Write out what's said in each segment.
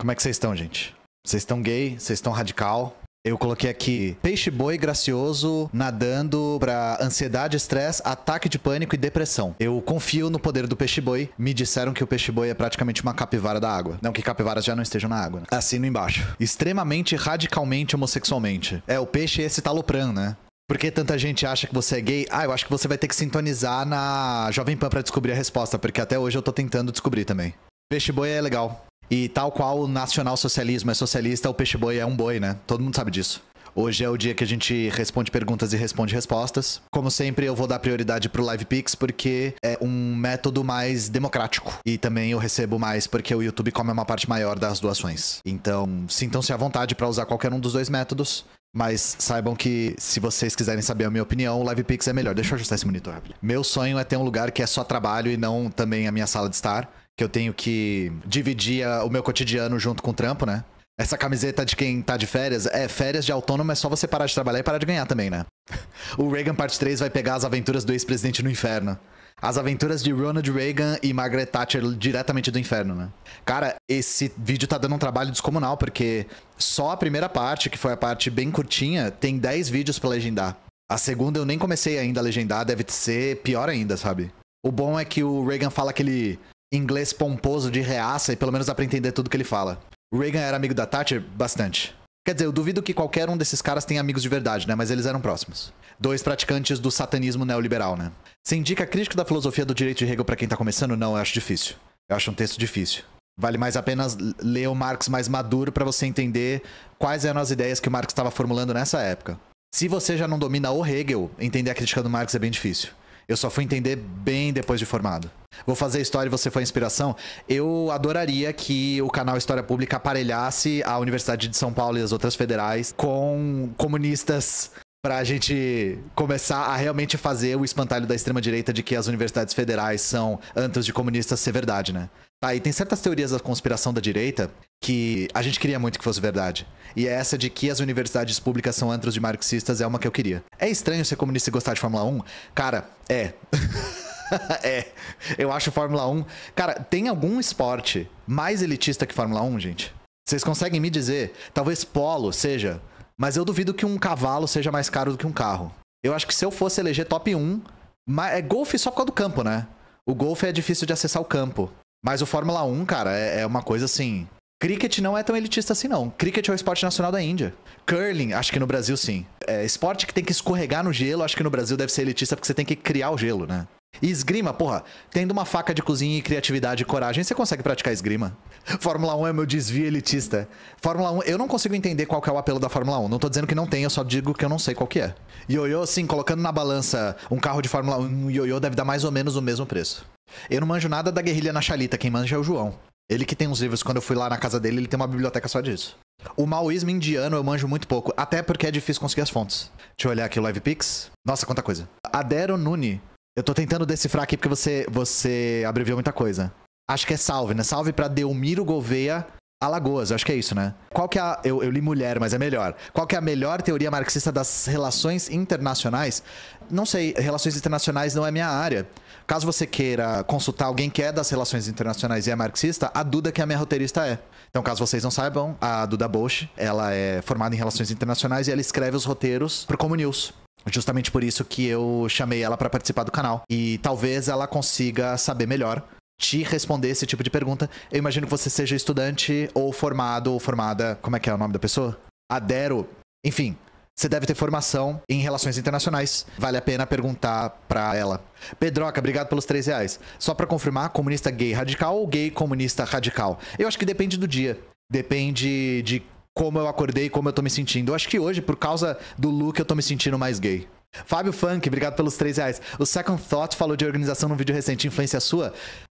Como é que vocês estão, gente? Vocês estão gay? Vocês estão radical? Eu coloquei aqui peixe boi gracioso nadando pra ansiedade, estresse, ataque de pânico e depressão. Eu confio no poder do peixe boi. Me disseram que o peixe boi é praticamente uma capivara da água. Não que capivaras já não estejam na água. Né? Assino embaixo. Extremamente radicalmente homossexualmente. É, o peixe esse talopran, né? Por que tanta gente acha que você é gay? Ah, eu acho que você vai ter que sintonizar na Jovem Pan pra descobrir a resposta, porque até hoje eu tô tentando descobrir também. Peixe boi é legal. E tal qual o nacional-socialismo é socialista, o peixe-boi é um boi, né? Todo mundo sabe disso. Hoje é o dia que a gente responde perguntas e responde respostas. Como sempre, eu vou dar prioridade pro LivePix porque é um método mais democrático. E também eu recebo mais porque o YouTube come uma parte maior das doações. Então, sintam-se à vontade para usar qualquer um dos dois métodos. Mas saibam que, se vocês quiserem saber a minha opinião, o LivePix é melhor. Deixa eu ajustar esse monitor rápido. Meu sonho é ter um lugar que é só trabalho e não também a minha sala de estar que eu tenho que dividir o meu cotidiano junto com o trampo, né? Essa camiseta de quem tá de férias, é férias de autônomo, é só você parar de trabalhar e parar de ganhar também, né? O Reagan Parte 3 vai pegar as aventuras do ex-presidente no inferno. As aventuras de Ronald Reagan e Margaret Thatcher diretamente do inferno, né? Cara, esse vídeo tá dando um trabalho descomunal, porque só a primeira parte, que foi a parte bem curtinha, tem 10 vídeos para legendar. A segunda eu nem comecei ainda a legendar, deve ser pior ainda, sabe? O bom é que o Reagan fala que ele inglês pomposo de reaça e pelo menos dá pra entender tudo que ele fala. Reagan era amigo da Thatcher? Bastante. Quer dizer, eu duvido que qualquer um desses caras tenha amigos de verdade, né? Mas eles eram próximos. Dois praticantes do satanismo neoliberal, né? Você indica crítico da filosofia do direito de Hegel para quem tá começando? Não, eu acho difícil. Eu acho um texto difícil. Vale mais apenas ler o Marx mais maduro para você entender quais eram as ideias que o Marx estava formulando nessa época. Se você já não domina o Hegel, entender a crítica do Marx é bem difícil. Eu só fui entender bem depois de formado. Vou fazer história e você foi inspiração. Eu adoraria que o canal História Pública aparelhasse a Universidade de São Paulo e as outras federais com comunistas pra gente começar a realmente fazer o espantalho da extrema-direita de que as universidades federais são antros de comunistas ser verdade, né? Tá, e tem certas teorias da conspiração da direita que a gente queria muito que fosse verdade. E é essa de que as universidades públicas são antros de marxistas é uma que eu queria. É estranho ser comunista e gostar de Fórmula 1? Cara, é. é. Eu acho Fórmula 1. Cara, tem algum esporte mais elitista que Fórmula 1, gente? Vocês conseguem me dizer? Talvez polo seja. Mas eu duvido que um cavalo seja mais caro do que um carro. Eu acho que se eu fosse eleger top 1. É golfe só por causa do campo, né? O golfe é difícil de acessar o campo. Mas o Fórmula 1, cara, é, é uma coisa assim. Cricket não é tão elitista assim, não. Cricket é o esporte nacional da Índia. Curling, acho que no Brasil sim. É, esporte que tem que escorregar no gelo, acho que no Brasil deve ser elitista porque você tem que criar o gelo, né? E esgrima, porra, tendo uma faca de cozinha e criatividade e coragem, você consegue praticar esgrima. Fórmula 1 é meu desvio elitista. Fórmula 1, eu não consigo entender qual é o apelo da Fórmula 1. Não tô dizendo que não tem, eu só digo que eu não sei qual que é. Ioiô, sim, colocando na balança um carro de Fórmula 1, um ioiô deve dar mais ou menos o mesmo preço. Eu não manjo nada da guerrilha na Chalita, quem manja é o João. Ele que tem uns livros, quando eu fui lá na casa dele, ele tem uma biblioteca só disso. O maoísmo indiano eu manjo muito pouco, até porque é difícil conseguir as fontes. Deixa eu olhar aqui o LivePix. Nossa, quanta coisa. Adero Nuni. Eu tô tentando decifrar aqui porque você, você abreviou muita coisa. Acho que é salve, né? Salve pra Delmiro Gouveia Alagoas, acho que é isso, né? Qual que é a, eu, eu, li mulher, mas é melhor. Qual que é a melhor teoria marxista das relações internacionais? Não sei, relações internacionais não é minha área. Caso você queira consultar alguém que é das relações internacionais e é marxista, a Duda, que é a minha roteirista, é. Então, caso vocês não saibam, a Duda Bosch, ela é formada em relações internacionais e ela escreve os roteiros pro Como News. Justamente por isso que eu chamei ela para participar do canal. E talvez ela consiga saber melhor te responder esse tipo de pergunta. Eu imagino que você seja estudante ou formado ou formada. Como é que é o nome da pessoa? Adero. Enfim, você deve ter formação em relações internacionais. Vale a pena perguntar pra ela. Pedroca, obrigado pelos 3 reais. Só pra confirmar, comunista gay radical ou gay comunista radical? Eu acho que depende do dia. Depende de como eu acordei e como eu tô me sentindo. Eu acho que hoje, por causa do look, eu tô me sentindo mais gay. Fábio Funk, obrigado pelos 3 reais. O Second Thought falou de organização num vídeo recente, influência sua.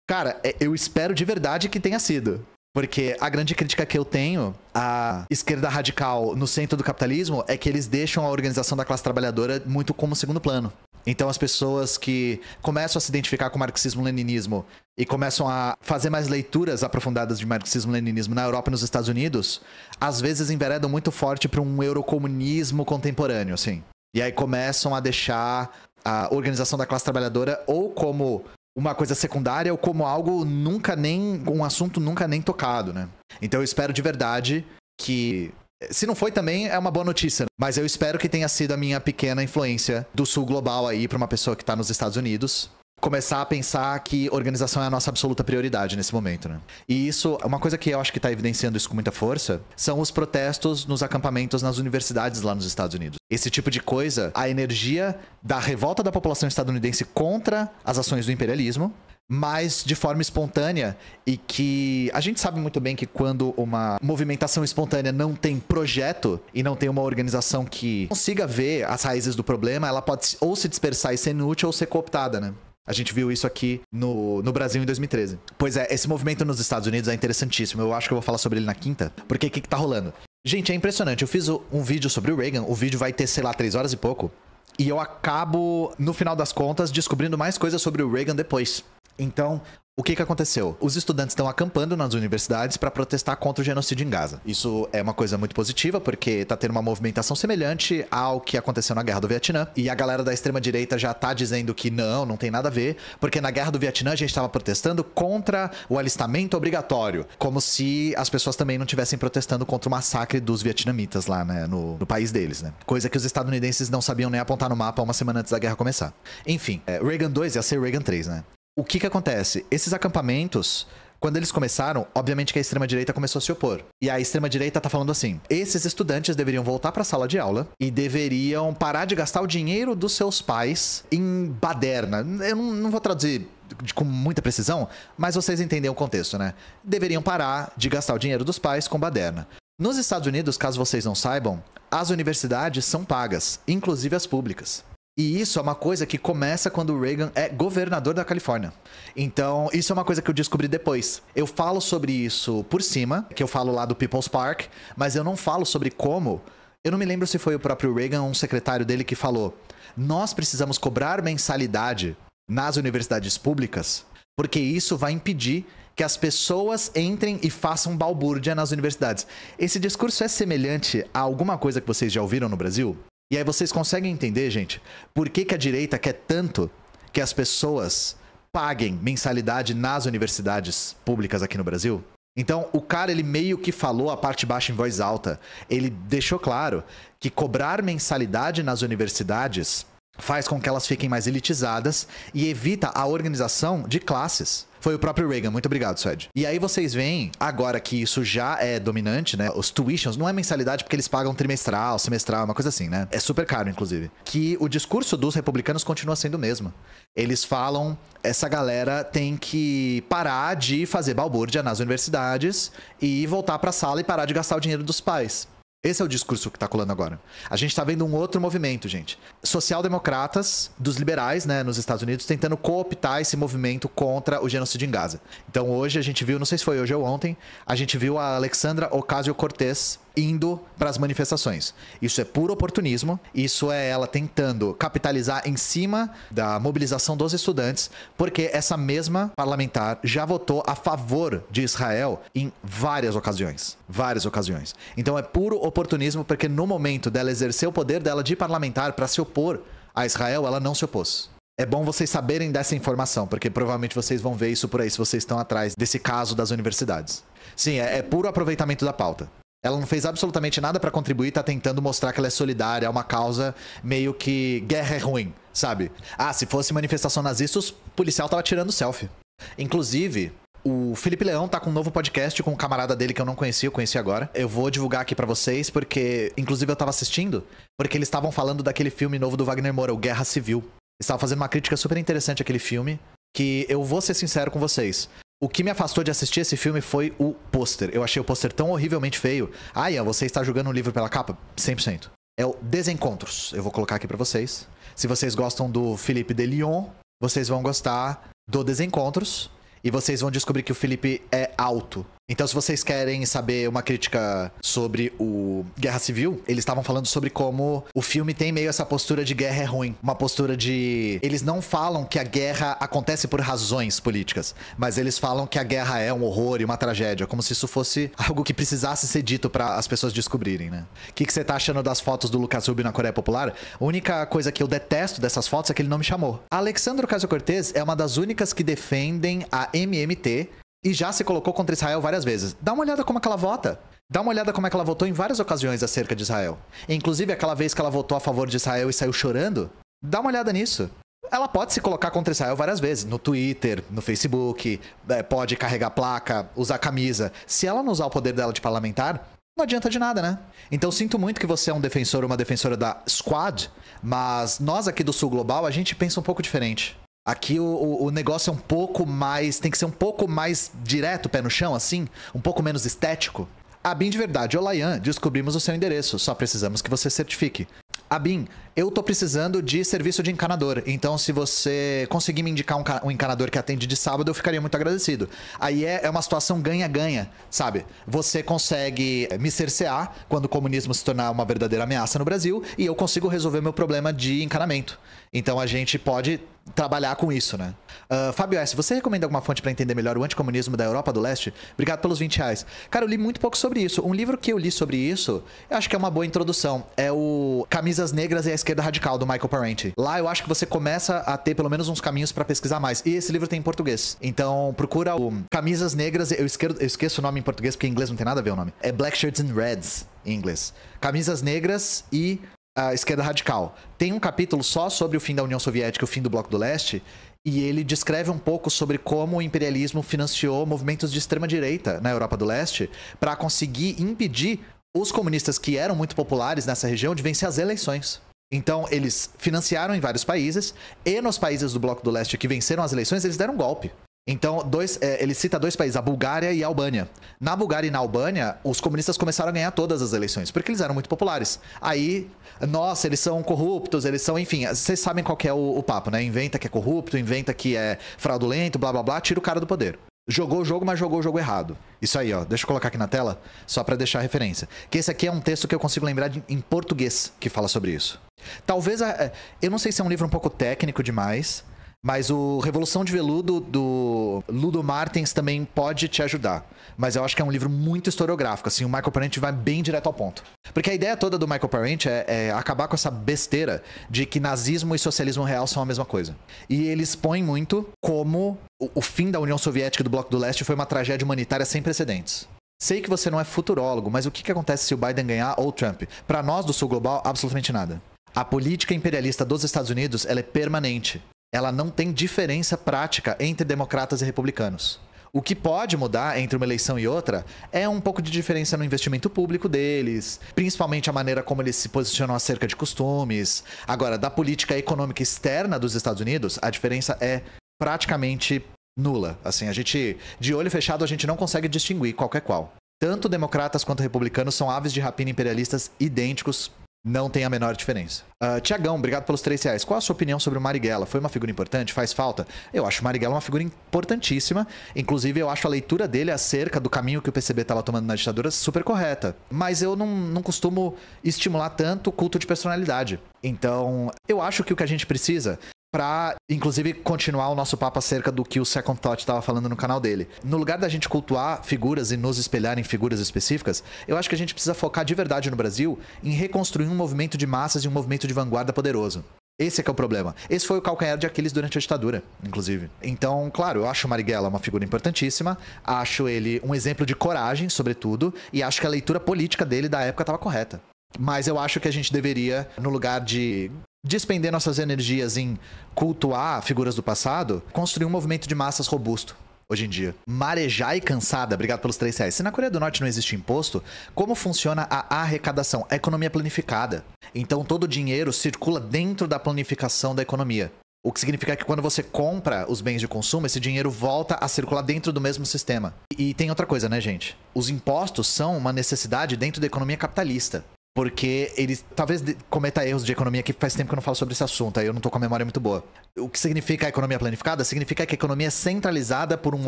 Cara, é, eu espero de verdade que tenha sido. Porque a grande crítica que eu tenho à esquerda radical no centro do capitalismo é que eles deixam a organização da classe trabalhadora muito como segundo plano. Então as pessoas que começam a se identificar com marxismo-leninismo e começam a fazer mais leituras aprofundadas de marxismo-leninismo na Europa e nos Estados Unidos, às vezes enveredam muito forte para um eurocomunismo contemporâneo, assim. E aí começam a deixar a organização da classe trabalhadora ou como uma coisa secundária ou como algo nunca nem. um assunto nunca nem tocado, né? Então eu espero de verdade que. Se não foi também, é uma boa notícia. Mas eu espero que tenha sido a minha pequena influência do sul global aí para uma pessoa que tá nos Estados Unidos começar a pensar que organização é a nossa absoluta prioridade nesse momento, né? E isso, uma coisa que eu acho que está evidenciando isso com muita força, são os protestos nos acampamentos nas universidades lá nos Estados Unidos. Esse tipo de coisa, a energia da revolta da população estadunidense contra as ações do imperialismo, mas de forma espontânea e que a gente sabe muito bem que quando uma movimentação espontânea não tem projeto e não tem uma organização que consiga ver as raízes do problema, ela pode ou se dispersar e ser inútil ou ser cooptada, né? A gente viu isso aqui no, no Brasil em 2013. Pois é, esse movimento nos Estados Unidos é interessantíssimo. Eu acho que eu vou falar sobre ele na quinta. Porque o que, que tá rolando? Gente, é impressionante. Eu fiz um vídeo sobre o Reagan. O vídeo vai ter, sei lá, três horas e pouco. E eu acabo, no final das contas, descobrindo mais coisas sobre o Reagan depois. Então, o que, que aconteceu? Os estudantes estão acampando nas universidades para protestar contra o genocídio em Gaza. Isso é uma coisa muito positiva, porque está tendo uma movimentação semelhante ao que aconteceu na Guerra do Vietnã. E a galera da extrema-direita já está dizendo que não, não tem nada a ver, porque na Guerra do Vietnã a gente estava protestando contra o alistamento obrigatório. Como se as pessoas também não estivessem protestando contra o massacre dos vietnamitas lá, né, no, no, país deles, né? Coisa que os estadunidenses não sabiam nem apontar no mapa uma semana antes da guerra começar. Enfim, é, Reagan 2 ia ser Reagan 3, né? O que que acontece? Esses acampamentos, quando eles começaram, obviamente que a extrema-direita começou a se opor. E a extrema-direita tá falando assim: esses estudantes deveriam voltar para a sala de aula e deveriam parar de gastar o dinheiro dos seus pais em baderna. Eu não, vou traduzir com muita precisão, mas vocês entendem o contexto, né? Deveriam parar de gastar o dinheiro dos pais com baderna. Nos Estados Unidos, caso vocês não saibam, as universidades são pagas, inclusive as públicas. E isso é uma coisa que começa quando o Reagan é governador da Califórnia. Então, isso é uma coisa que eu descobri depois. Eu falo sobre isso por cima, que eu falo lá do People's Park, mas eu não falo sobre como. Eu não me lembro se foi o próprio Reagan ou um secretário dele que falou: nós precisamos cobrar mensalidade nas universidades públicas, porque isso vai impedir que as pessoas entrem e façam balbúrdia nas universidades. Esse discurso é semelhante a alguma coisa que vocês já ouviram no Brasil? E aí vocês conseguem entender, gente, por que, que a direita quer tanto que as pessoas paguem mensalidade nas universidades públicas aqui no Brasil? Então, o cara, ele meio que falou a parte baixa em voz alta. Ele deixou claro que cobrar mensalidade nas universidades faz com que elas fiquem mais elitizadas e evita a organização de classes. Foi o próprio Reagan. Muito obrigado, Suede. E aí vocês veem, agora que isso já é dominante, né? Os tuitions não é mensalidade porque eles pagam trimestral, semestral, uma coisa assim, né? É super caro, inclusive. Que o discurso dos republicanos continua sendo o mesmo. Eles falam, essa galera tem que parar de fazer balbúrdia nas universidades e voltar para a sala e parar de gastar o dinheiro dos pais. Esse é o discurso que está colando agora. A gente está vendo um outro movimento, gente. Social-democratas dos liberais, né, nos Estados Unidos, tentando cooptar esse movimento contra o genocídio em Gaza. Então hoje a gente viu, não sei se foi hoje ou ontem, a gente viu a Alexandra Ocasio-Cortez indo para as manifestações. Isso é puro oportunismo, isso é ela tentando capitalizar em cima da mobilização dos estudantes, porque essa mesma parlamentar já votou a favor de Israel em várias ocasiões, várias ocasiões. Então é puro oportunismo porque no momento dela exercer o poder dela de parlamentar para se opor a Israel, ela não se opôs. É bom vocês saberem dessa informação, porque provavelmente vocês vão ver isso por aí se vocês estão atrás desse caso das universidades. Sim, é, é puro aproveitamento da pauta. Ela não fez absolutamente nada para contribuir, tá tentando mostrar que ela é solidária, é uma causa meio que guerra é ruim, sabe? Ah, se fosse manifestação nazista, o policial tava tirando selfie. Inclusive, o Felipe Leão tá com um novo podcast com um camarada dele que eu não conhecia, eu conheci agora. Eu vou divulgar aqui para vocês, porque, inclusive, eu tava assistindo, porque eles estavam falando daquele filme novo do Wagner Moura, o Guerra Civil. Eles estavam fazendo uma crítica super interessante àquele filme, que eu vou ser sincero com vocês. O que me afastou de assistir esse filme foi o pôster. Eu achei o pôster tão horrivelmente feio. Ah, Ian, você está jogando um livro pela capa? 100%. É o Desencontros. Eu vou colocar aqui para vocês. Se vocês gostam do Felipe de Lyon, vocês vão gostar do Desencontros. E vocês vão descobrir que o Felipe é alto. Então, se vocês querem saber uma crítica sobre o Guerra Civil, eles estavam falando sobre como o filme tem meio essa postura de guerra é ruim. Uma postura de. Eles não falam que a guerra acontece por razões políticas, mas eles falam que a guerra é um horror e uma tragédia, como se isso fosse algo que precisasse ser dito para as pessoas descobrirem, né? O que, que você tá achando das fotos do Lucas Rubio na Coreia Popular? A única coisa que eu detesto dessas fotos é que ele não me chamou. Alexandre Ocasio-Cortez é uma das únicas que defendem a MMT e já se colocou contra Israel várias vezes. Dá uma olhada como é que ela vota. Dá uma olhada como é que ela votou em várias ocasiões acerca de Israel. Inclusive aquela vez que ela votou a favor de Israel e saiu chorando. Dá uma olhada nisso. Ela pode se colocar contra Israel várias vezes, no Twitter, no Facebook, é, pode carregar placa, usar camisa. Se ela não usar o poder dela de parlamentar, não adianta de nada, né? Então sinto muito que você é um defensor ou uma defensora da Squad, mas nós aqui do Sul Global, a gente pensa um pouco diferente. Aqui o, o, negócio é um pouco mais. Tem que ser um pouco mais direto, pé no chão, assim, um pouco menos estético. Abin de verdade, Olayan, descobrimos o seu endereço, só precisamos que você certifique. Abin, eu tô precisando de serviço de encanador, então se você conseguir me indicar um, encanador que atende de sábado, eu ficaria muito agradecido. Aí é, é uma situação ganha-ganha, sabe? Você consegue me cercear quando o comunismo se tornar uma verdadeira ameaça no Brasil e eu consigo resolver meu problema de encanamento. Então a gente pode trabalhar com isso, né? Uh, Fábio S., você recomenda alguma fonte para entender melhor o anticomunismo da Europa do Leste? Obrigado pelos 20 reais. Cara, eu li muito pouco sobre isso. Um livro que eu li sobre isso, eu acho que é uma boa introdução. É o Camisas Negras e a Esquerda Radical, do Michael Parenti. Lá eu acho que você começa a ter pelo menos uns caminhos para pesquisar mais. E esse livro tem em português. Então procura o Camisas Negras, eu, esquerdo, eu esqueço o nome em português porque em inglês não tem nada a ver o nome. É Black Shirts and Reds em inglês. Camisas Negras e a esquerda radical. Tem um capítulo só sobre o fim da União Soviética e o fim do Bloco do Leste, e ele descreve um pouco sobre como o imperialismo financiou movimentos de extrema direita na Europa do Leste para conseguir impedir os comunistas que eram muito populares nessa região de vencer as eleições. Então, eles financiaram em vários países, e nos países do Bloco do Leste que venceram as eleições, eles deram um golpe. Então, dois, é, ele cita dois países, a Bulgária e a Albânia. Na Bulgária e na Albânia, os comunistas começaram a ganhar todas as eleições, porque eles eram muito populares. Aí, nossa, eles são corruptos, eles são, enfim, vocês sabem qual é o, o, papo, né? Inventa que é corrupto, inventa que é fraudulento, blá blá blá, tira o cara do poder. Jogou o jogo, mas jogou o jogo errado. Isso aí, ó. Deixa eu colocar aqui na tela, só para deixar a referência. Que esse aqui é um texto que eu consigo lembrar de, em português que fala sobre isso. Talvez, a, eu não sei se é um livro um pouco técnico demais, mas o Revolução de Veludo do Ludo Martins também pode te ajudar. Mas eu acho que é um livro muito historiográfico, assim, o Michael Parent vai bem direto ao ponto. Porque a ideia toda do Michael Parent é, é acabar com essa besteira de que nazismo e socialismo real são a mesma coisa. E ele expõe muito como o, o fim da União Soviética e do Bloco do Leste foi uma tragédia humanitária sem precedentes. Sei que você não é futurólogo, mas o que, que acontece se o Biden ganhar ou o Trump? Para nós do Sul Global, absolutamente nada. A política imperialista dos Estados Unidos ela é permanente ela não tem diferença prática entre democratas e republicanos. O que pode mudar entre uma eleição e outra é um pouco de diferença no investimento público deles, principalmente a maneira como eles se posicionam acerca de costumes. Agora, da política econômica externa dos Estados Unidos, a diferença é praticamente nula. Assim, a gente, de olho fechado, a gente não consegue distinguir qualquer qual. Tanto democratas quanto republicanos são aves de rapina imperialistas idênticos não tem a menor diferença. Uh, Tiagão, obrigado pelos três reais. Qual a sua opinião sobre o Marighella? Foi uma figura importante? Faz falta? Eu acho o Marighella uma figura importantíssima. Inclusive, eu acho a leitura dele acerca do caminho que o PCB estava tomando na ditadura super correta. Mas eu não, não costumo estimular tanto o culto de personalidade. Então, eu acho que o que a gente precisa para inclusive continuar o nosso papo acerca do que o Second Thought estava falando no canal dele. No lugar da gente cultuar figuras e nos espelhar em figuras específicas, eu acho que a gente precisa focar de verdade no Brasil em reconstruir um movimento de massas e um movimento de vanguarda poderoso. Esse é que é o problema. Esse foi o calcanhar de Aquiles durante a ditadura, inclusive. Então, claro, eu acho o Marighella uma figura importantíssima, acho ele um exemplo de coragem, sobretudo, e acho que a leitura política dele da época estava correta. Mas eu acho que a gente deveria, no lugar de despender nossas energias em cultuar figuras do passado, construir um movimento de massas robusto hoje em dia. Marejai cansada, obrigado pelos três reais. Se na Coreia do Norte não existe imposto, como funciona a arrecadação? A economia planificada. Então todo o dinheiro circula dentro da planificação da economia. O que significa que quando você compra os bens de consumo, esse dinheiro volta a circular dentro do mesmo sistema. E tem outra coisa, né, gente? Os impostos são uma necessidade dentro da economia capitalista. Porque eles talvez cometa erros de economia que faz tempo que eu não falo sobre esse assunto, aí eu não tô com a memória muito boa. O que significa a economia planificada? Significa que a economia é centralizada por um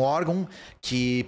órgão que,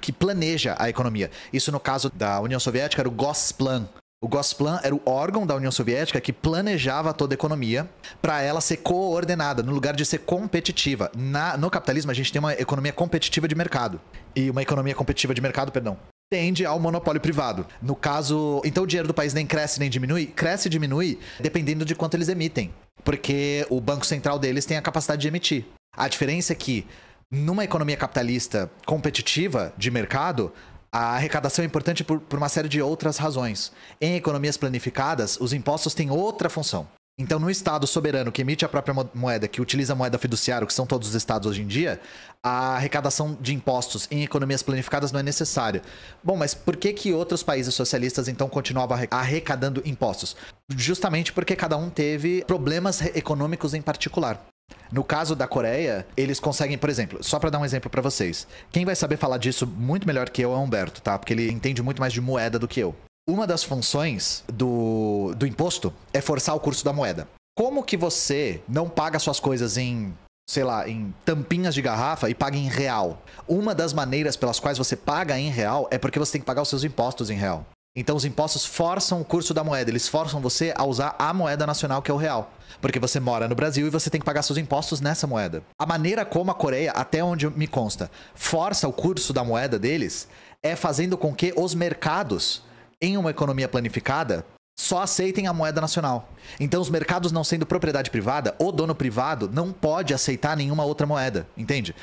que planeja a economia. Isso no caso da União Soviética era o Gosplan, o Gosplan era o órgão da União Soviética que planejava toda a economia para ela ser coordenada, no lugar de ser competitiva. Na, no capitalismo, a gente tem uma economia competitiva de mercado. E uma economia competitiva de mercado, perdão, tende ao monopólio privado. No caso, então o dinheiro do país nem cresce nem diminui? Cresce e diminui dependendo de quanto eles emitem. Porque o Banco Central deles tem a capacidade de emitir. A diferença é que numa economia capitalista competitiva de mercado, a arrecadação é importante por, por uma série de outras razões. Em economias planificadas, os impostos têm outra função. Então, no Estado soberano que emite a própria moeda, que utiliza a moeda fiduciária, que são todos os estados hoje em dia, a arrecadação de impostos em economias planificadas não é necessária. Bom, mas por que, que outros países socialistas então continuavam arrecadando impostos? Justamente porque cada um teve problemas econômicos em particular. No caso da Coreia, eles conseguem, por exemplo, só para dar um exemplo para vocês. Quem vai saber falar disso muito melhor que eu é o Humberto, tá? Porque ele entende muito mais de moeda do que eu. Uma das funções do, do imposto é forçar o curso da moeda. Como que você não paga suas coisas em, sei lá, em tampinhas de garrafa e paga em real? Uma das maneiras pelas quais você paga em real é porque você tem que pagar os seus impostos em real. Então os impostos forçam o curso da moeda, eles forçam você a usar a moeda nacional que é o real. Porque você mora no Brasil e você tem que pagar seus impostos nessa moeda. A maneira como a Coreia, até onde me consta, força o curso da moeda deles é fazendo com que os mercados, em uma economia planificada, só aceitem a moeda nacional. Então, os mercados não sendo propriedade privada, o dono privado não pode aceitar nenhuma outra moeda, entende?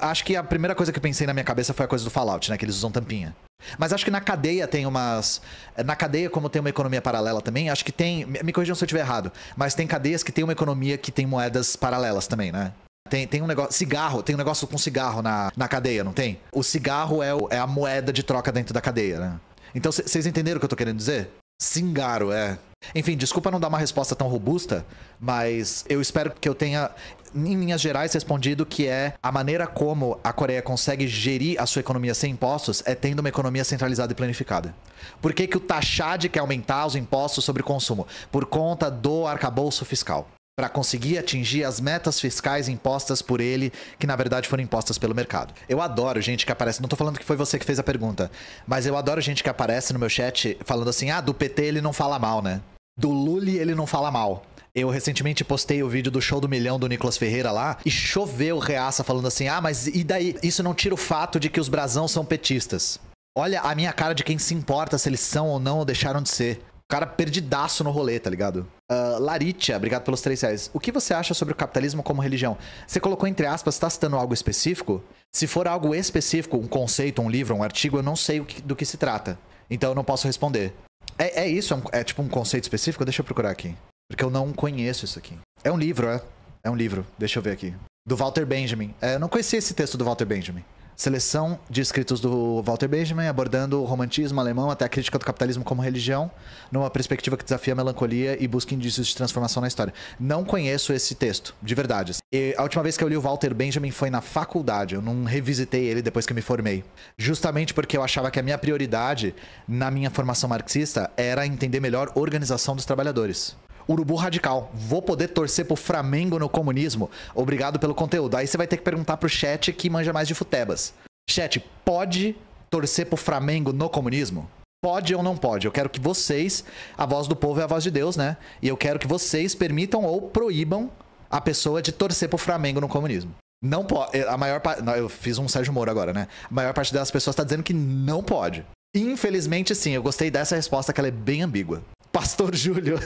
Acho que a primeira coisa que eu pensei na minha cabeça foi a coisa do Fallout, né? Que eles usam tampinha. Mas acho que na cadeia tem umas. Na cadeia, como tem uma economia paralela também, acho que tem. Me corrijam se eu estiver errado. Mas tem cadeias que tem uma economia que tem moedas paralelas também, né? Tem, tem um negócio. Cigarro, tem um negócio com cigarro na, na cadeia, não tem? O cigarro é, o, é a moeda de troca dentro da cadeia, né? Então vocês entenderam o que eu tô querendo dizer? Cingaro, é. Enfim, desculpa não dar uma resposta tão robusta, mas eu espero que eu tenha, em linhas gerais, respondido que é a maneira como a Coreia consegue gerir a sua economia sem impostos é tendo uma economia centralizada e planificada. Por que, que o Taxad quer aumentar os impostos sobre consumo? Por conta do arcabouço fiscal para conseguir atingir as metas fiscais impostas por ele, que na verdade foram impostas pelo mercado. Eu adoro gente que aparece, não tô falando que foi você que fez a pergunta, mas eu adoro gente que aparece no meu chat falando assim: "Ah, do PT ele não fala mal, né? Do Lully ele não fala mal". Eu recentemente postei o vídeo do show do milhão do Nicolas Ferreira lá e choveu reaça falando assim: "Ah, mas e daí? Isso não tira o fato de que os brasão são petistas". Olha a minha cara de quem se importa se eles são ou não ou deixaram de ser cara perdidaço no rolê, tá ligado? Uh, Laritia, obrigado pelos três reais. O que você acha sobre o capitalismo como religião? Você colocou entre aspas, está citando algo específico? Se for algo específico, um conceito, um livro, um artigo, eu não sei do que se trata. Então eu não posso responder. É, é isso? É, um, é, tipo um conceito específico? Deixa eu procurar aqui. Porque eu não conheço isso aqui. É um livro, é? É um livro. Deixa eu ver aqui. Do Walter Benjamin. É, eu não conhecia esse texto do Walter Benjamin. Seleção de escritos do Walter Benjamin abordando o romantismo alemão até a crítica do capitalismo como religião, numa perspectiva que desafia a melancolia e busca indícios de transformação na história. Não conheço esse texto, de verdade. E a última vez que eu li o Walter Benjamin foi na faculdade, eu não revisitei ele depois que me formei. Justamente porque eu achava que a minha prioridade na minha formação marxista era entender melhor organização dos trabalhadores. Urubu radical. Vou poder torcer pro Flamengo no comunismo? Obrigado pelo conteúdo. Aí você vai ter que perguntar pro chat que manja mais de futebas. Chat, pode torcer pro Flamengo no comunismo? Pode ou não pode? Eu quero que vocês, a voz do povo é a voz de Deus, né? E eu quero que vocês permitam ou proíbam a pessoa de torcer pro Flamengo no comunismo. Não pode. A maior parte. Eu fiz um Sérgio Moro agora, né? A maior parte das pessoas está dizendo que não pode. Infelizmente, sim. Eu gostei dessa resposta, que ela é bem ambígua. Pastor Júlio.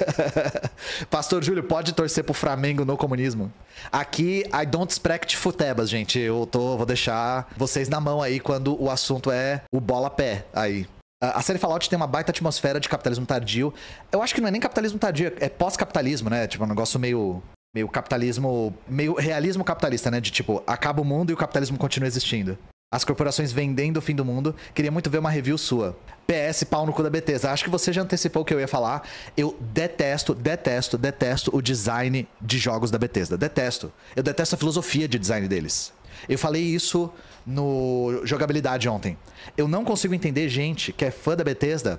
Pastor Júlio, pode torcer pro Flamengo no comunismo? Aqui, I don't expect futebas, gente. Eu tô, vou deixar vocês na mão aí quando o assunto é o bola-pé aí. A série Fallout tem uma baita atmosfera de capitalismo tardio. Eu acho que não é nem capitalismo tardio, é pós-capitalismo, né? Tipo, um negócio meio meio capitalismo, meio realismo capitalista, né? De tipo, acaba o mundo e o capitalismo continua existindo. As corporações vendendo o fim do mundo. Queria muito ver uma review sua. PS, pau no cu da Bethesda. Acho que você já antecipou o que eu ia falar. Eu detesto, detesto, detesto o design de jogos da Bethesda. Detesto. Eu detesto a filosofia de design deles. Eu falei isso no jogabilidade ontem. Eu não consigo entender gente que é fã da Bethesda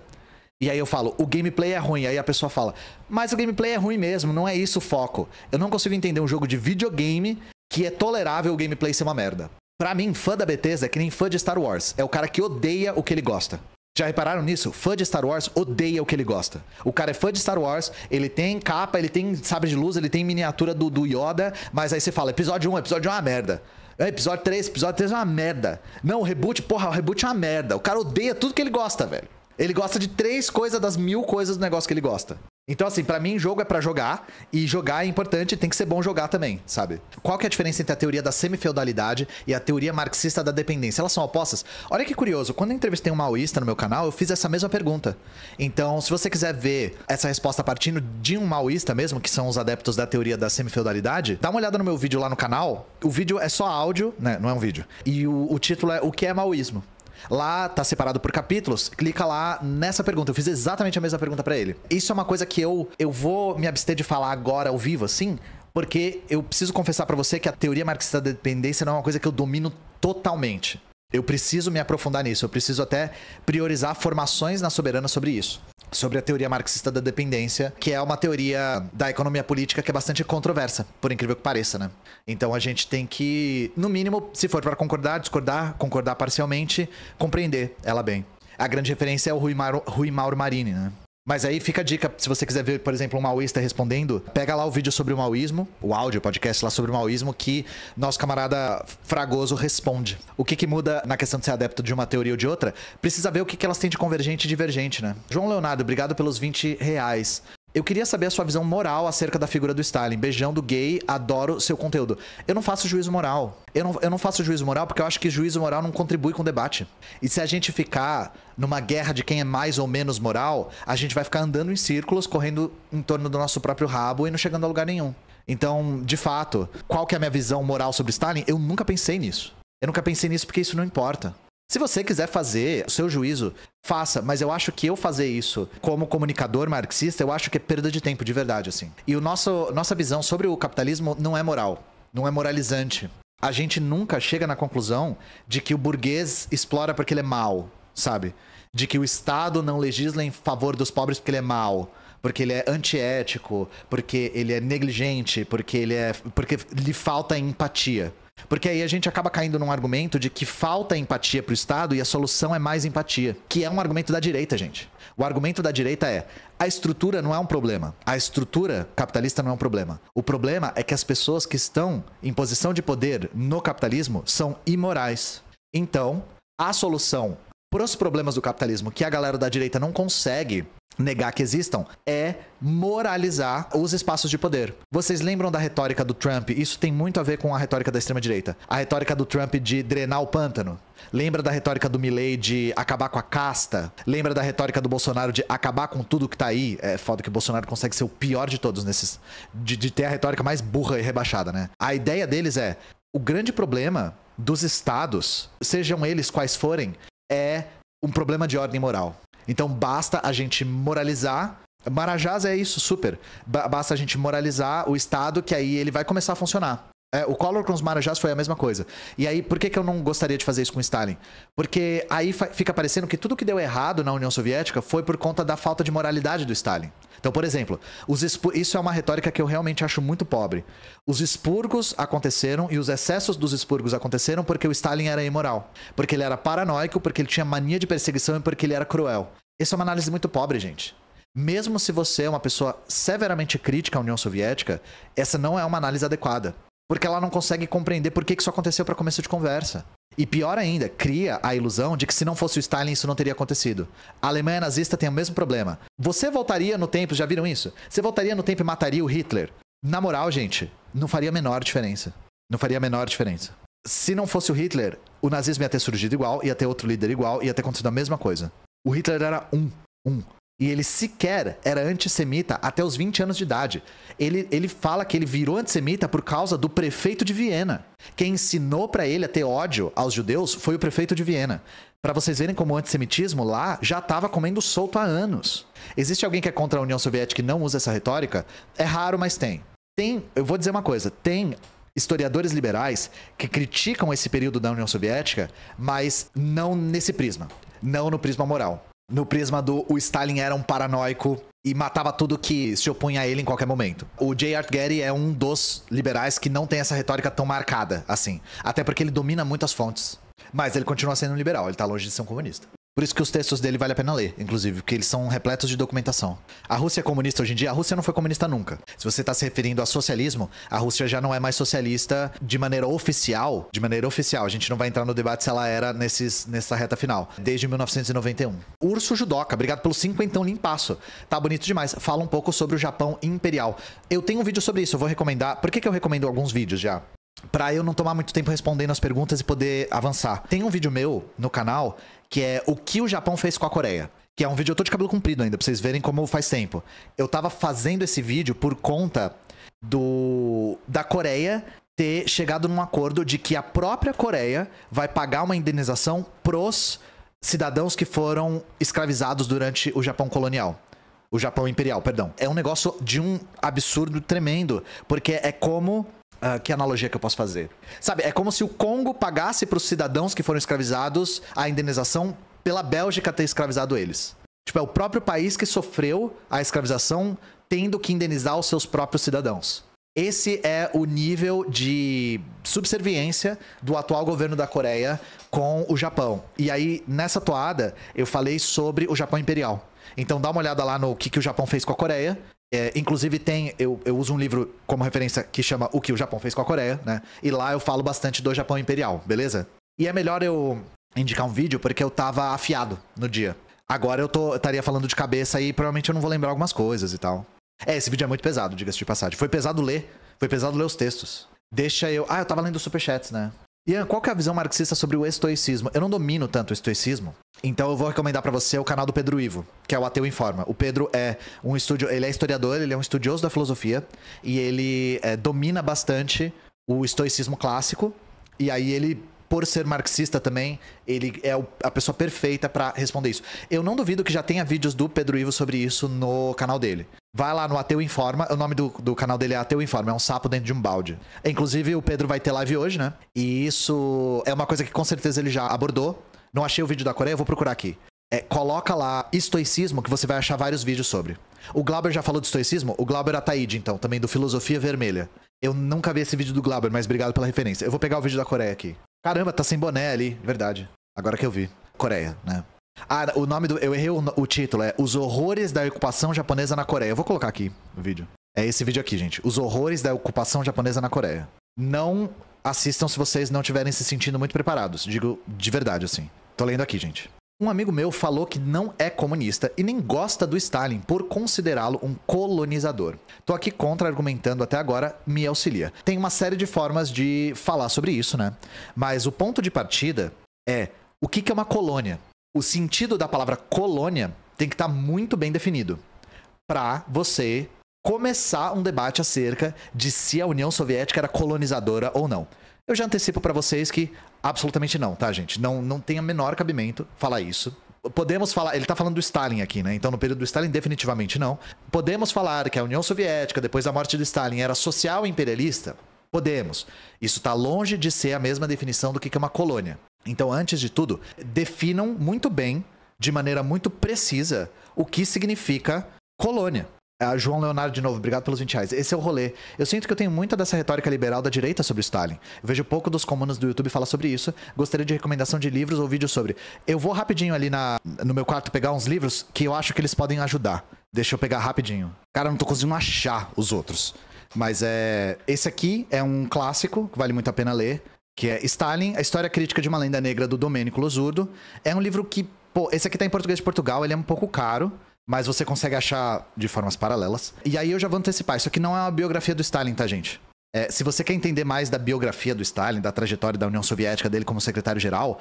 E aí eu falo, o gameplay é ruim. Aí a pessoa fala, mas o gameplay é ruim mesmo, não é isso o foco. Eu não consigo entender um jogo de videogame que é tolerável o gameplay ser uma merda. Pra mim, fã da Bethesda é que nem fã de Star Wars. É o cara que odeia o que ele gosta. Já repararam nisso? Fã de Star Wars odeia o que ele gosta. O cara é fã de Star Wars, ele tem capa, ele tem sabre de luz, ele tem miniatura do, do Yoda, mas aí você fala, episódio 1, episódio 1 é uma merda. É, episódio 3, episódio 3 é uma merda. Não, o reboot, porra, o reboot é uma merda. O cara odeia tudo que ele gosta, velho. Ele gosta de três coisas das mil coisas do negócio que ele gosta. Então, assim, para mim, jogo é para jogar, e jogar é importante, tem que ser bom jogar também, sabe? Qual que é a diferença entre a teoria da semifeudalidade e a teoria marxista da dependência? Elas são opostas? Olha que curioso, quando eu entrevistei um maoísta no meu canal, eu fiz essa mesma pergunta. Então, se você quiser ver essa resposta partindo de um maoísta mesmo, que são os adeptos da teoria da semifeudalidade, dá uma olhada no meu vídeo lá no canal. O vídeo é só áudio, né? Não é um vídeo. E o, o título é O que é maoísmo? Lá tá separado por capítulos. Clica lá nessa pergunta. Eu fiz exatamente a mesma pergunta para ele. Isso é uma coisa que eu, eu vou me abster de falar agora ao vivo, assim, porque eu preciso confessar para você que a teoria marxista da dependência não é uma coisa que eu domino totalmente. Eu preciso me aprofundar nisso, eu preciso até priorizar formações na Soberana sobre isso. Sobre a teoria marxista da dependência, que é uma teoria da economia política que é bastante controversa, por incrível que pareça, né? Então a gente tem que, no mínimo, se for para concordar, discordar, concordar parcialmente, compreender ela bem. A grande referência é o Rui, Mauro, Rui Mauro Marini, né? Mas aí fica a dica, se você quiser ver, por exemplo, um maoísta respondendo, pega lá o vídeo sobre o maoísmo, o áudio, o podcast lá sobre o maoísmo, que nosso camarada Fragoso responde. O que, que muda na questão de ser adepto de uma teoria ou de outra? Precisa ver o que, que elas têm de convergente e divergente, né? João Leonardo, obrigado pelos 20 reais. Eu queria saber a sua visão moral acerca da figura do Stalin. Beijão do gay, adoro seu conteúdo. Eu não faço juízo moral. Eu não, eu não faço juízo moral porque eu acho que juízo moral não contribui com o debate. E se a gente ficar numa guerra de quem é mais ou menos moral, a gente vai ficar andando em círculos, correndo em torno do nosso próprio rabo e não chegando a lugar nenhum. Então, de fato, qual que é a minha visão moral sobre Stalin? Eu nunca pensei nisso. Eu nunca pensei nisso porque isso não importa. Se você quiser fazer o seu juízo, faça, mas eu acho que eu fazer isso como comunicador marxista, eu acho que é perda de tempo, de verdade, assim. E o nosso, nossa visão sobre o capitalismo não é moral, não é moralizante. A gente nunca chega na conclusão de que o burguês explora porque ele é mau, sabe? De que o Estado não legisla em favor dos pobres porque ele é mau porque ele é antiético, porque ele é negligente, porque ele é porque lhe falta empatia. Porque aí a gente acaba caindo num argumento de que falta empatia pro Estado e a solução é mais empatia. Que é um argumento da direita, gente. O argumento da direita é: a estrutura não é um problema. A estrutura capitalista não é um problema. O problema é que as pessoas que estão em posição de poder no capitalismo são imorais. Então, a solução para os problemas do capitalismo que a galera da direita não consegue negar que existam é moralizar os espaços de poder. Vocês lembram da retórica do Trump? Isso tem muito a ver com a retórica da extrema direita. A retórica do Trump de drenar o pântano. Lembra da retórica do Milley de acabar com a casta? Lembra da retórica do Bolsonaro de acabar com tudo que tá aí? É foda que o Bolsonaro consegue ser o pior de todos nesses de, de ter a retórica mais burra e rebaixada, né? A ideia deles é o grande problema dos estados, sejam eles quais forem, é um problema de ordem moral. Então basta a gente moralizar. Marajás é isso, super. Basta a gente moralizar o Estado, que aí ele vai começar a funcionar. É, o Collor com os Marajás foi a mesma coisa. E aí, por que, que eu não gostaria de fazer isso com Stalin? Porque aí fica parecendo que tudo que deu errado na União Soviética foi por conta da falta de moralidade do Stalin. Então, por exemplo, isso é uma retórica que eu realmente acho muito pobre. Os expurgos aconteceram e os excessos dos expurgos aconteceram porque o Stalin era imoral. Porque ele era paranoico, porque ele tinha mania de perseguição e porque ele era cruel. Essa é uma análise muito pobre, gente. Mesmo se você é uma pessoa severamente crítica à União Soviética, essa não é uma análise adequada. Porque ela não consegue compreender por que isso aconteceu para começo de conversa. E pior ainda, cria a ilusão de que se não fosse o Stalin isso não teria acontecido. A Alemanha nazista tem o mesmo problema. Você voltaria no tempo, já viram isso? Você voltaria no tempo e mataria o Hitler? Na moral, gente, não faria a menor diferença. Não faria a menor diferença. Se não fosse o Hitler, o nazismo ia ter surgido igual, ia ter outro líder igual, ia ter acontecido a mesma coisa. O Hitler era um. Um. E ele sequer era antissemita até os 20 anos de idade. Ele, ele fala que ele virou antissemita por causa do prefeito de Viena. Quem ensinou para ele a ter ódio aos judeus foi o prefeito de Viena. Para vocês verem como o antissemitismo lá já estava comendo solto há anos. Existe alguém que é contra a União Soviética e não usa essa retórica? É raro, mas tem. Tem, eu vou dizer uma coisa, tem historiadores liberais que criticam esse período da União Soviética, mas não nesse prisma, não no prisma moral. No prisma do o Stalin era um paranoico e matava tudo que se opunha a ele em qualquer momento. O J. Art Getty é um dos liberais que não tem essa retórica tão marcada assim. Até porque ele domina muitas fontes. Mas ele continua sendo um liberal, ele tá longe de ser um comunista. Por isso que os textos dele vale a pena ler, inclusive, porque eles são repletos de documentação. A Rússia é comunista hoje em dia? A Rússia não foi comunista nunca. Se você está se referindo a socialismo, a Rússia já não é mais socialista de maneira oficial. De maneira oficial, a gente não vai entrar no debate se ela era nesses, nessa reta final. Desde 1991. Urso Judoca, obrigado pelo cinquentão limpaço. Tá bonito demais. Fala um pouco sobre o Japão imperial. Eu tenho um vídeo sobre isso, eu vou recomendar. Por que, que eu recomendo alguns vídeos já? Pra eu não tomar muito tempo respondendo as perguntas e poder avançar. Tem um vídeo meu no canal que é o que o Japão fez com a Coreia. Que é um vídeo, eu tô de cabelo comprido ainda, pra vocês verem como faz tempo. Eu tava fazendo esse vídeo por conta do da Coreia ter chegado num acordo de que a própria Coreia vai pagar uma indenização pros cidadãos que foram escravizados durante o Japão colonial. O Japão imperial, perdão. É um negócio de um absurdo tremendo, porque é como Uh, que analogia que eu posso fazer? Sabe, é como se o Congo pagasse para os cidadãos que foram escravizados a indenização pela Bélgica ter escravizado eles. Tipo, é o próprio país que sofreu a escravização tendo que indenizar os seus próprios cidadãos. Esse é o nível de subserviência do atual governo da Coreia com o Japão. E aí, nessa toada, eu falei sobre o Japão Imperial. Então dá uma olhada lá no que, que o Japão fez com a Coreia é, inclusive tem, eu, eu uso um livro como referência que chama O que o Japão fez com a Coreia, né? E lá eu falo bastante do Japão Imperial, beleza? E é melhor eu indicar um vídeo porque eu tava afiado no dia. Agora eu tô, estaria falando de cabeça e provavelmente eu não vou lembrar algumas coisas e tal. É, esse vídeo é muito pesado, diga-se de passagem. Foi pesado ler, foi pesado ler os textos. Deixa eu. Ah, eu tava lendo superchats, né? Ian, qual que é a visão marxista sobre o estoicismo? Eu não domino tanto o estoicismo, então eu vou recomendar para você o canal do Pedro Ivo, que é o Ateu Informa. O Pedro é um estúdio, ele é historiador, ele é um estudioso da filosofia e ele é, domina bastante o estoicismo clássico. E aí ele por ser marxista também, ele é a pessoa perfeita para responder isso. Eu não duvido que já tenha vídeos do Pedro Ivo sobre isso no canal dele. Vai lá no Ateu Informa, o nome do, do canal dele é Ateu Informa, é um sapo dentro de um balde. Inclusive, o Pedro vai ter live hoje, né? E isso é uma coisa que com certeza ele já abordou. Não achei o vídeo da Coreia, vou procurar aqui. É, coloca lá estoicismo que você vai achar vários vídeos sobre. O Glauber já falou de estoicismo? O Glauber Ataíde, então, também do Filosofia Vermelha. Eu nunca vi esse vídeo do Glauber, mas obrigado pela referência. Eu vou pegar o vídeo da Coreia aqui. Caramba, tá sem boné ali, verdade. Agora que eu vi. Coreia, né? Ah, o nome do. Eu errei o, o, título, é Os Horrores da Ocupação Japonesa na Coreia. Eu vou colocar aqui o vídeo. É esse vídeo aqui, gente. Os Horrores da Ocupação Japonesa na Coreia. Não assistam se vocês não estiverem se sentindo muito preparados. Digo de verdade, assim. Tô lendo aqui, gente. Um amigo meu falou que não é comunista e nem gosta do Stalin por considerá-lo um colonizador. Tô aqui contra-argumentando até agora, me auxilia. Tem uma série de formas de falar sobre isso, né? Mas o ponto de partida é o que é uma colônia. O sentido da palavra colônia tem que estar tá muito bem definido para você começar um debate acerca de se a União Soviética era colonizadora ou não. Eu já antecipo para vocês que absolutamente não, tá, gente? Não, não tem o menor cabimento falar isso. Podemos falar, ele tá falando do Stalin aqui, né? Então, no período do Stalin, definitivamente não. Podemos falar que a União Soviética, depois da morte do Stalin, era social imperialista? Podemos. Isso está longe de ser a mesma definição do que é uma colônia. Então, antes de tudo, definam muito bem, de maneira muito precisa, o que significa colônia. A João Leonardo, de novo, obrigado pelos 20 reais. Esse é o rolê. Eu sinto que eu tenho muita dessa retórica liberal da direita sobre Stalin. Eu vejo pouco dos comunos do YouTube falar sobre isso. Gostaria de recomendação de livros ou vídeos sobre. Eu vou rapidinho ali na, no meu quarto pegar uns livros que eu acho que eles podem ajudar. Deixa eu pegar rapidinho. Cara, eu não tô conseguindo achar os outros. Mas é. Esse aqui é um clássico que vale muito a pena ler. Que é Stalin, a história crítica de uma lenda negra do Domênico Losurdo. É um livro que. Pô, esse aqui tá em português de Portugal, ele é um pouco caro mas você consegue achar de formas paralelas. E aí eu já vou antecipar, isso aqui não é uma biografia do Stalin, tá, gente? É, se você quer entender mais da biografia do Stalin, da trajetória da União Soviética, dele como secretário-geral,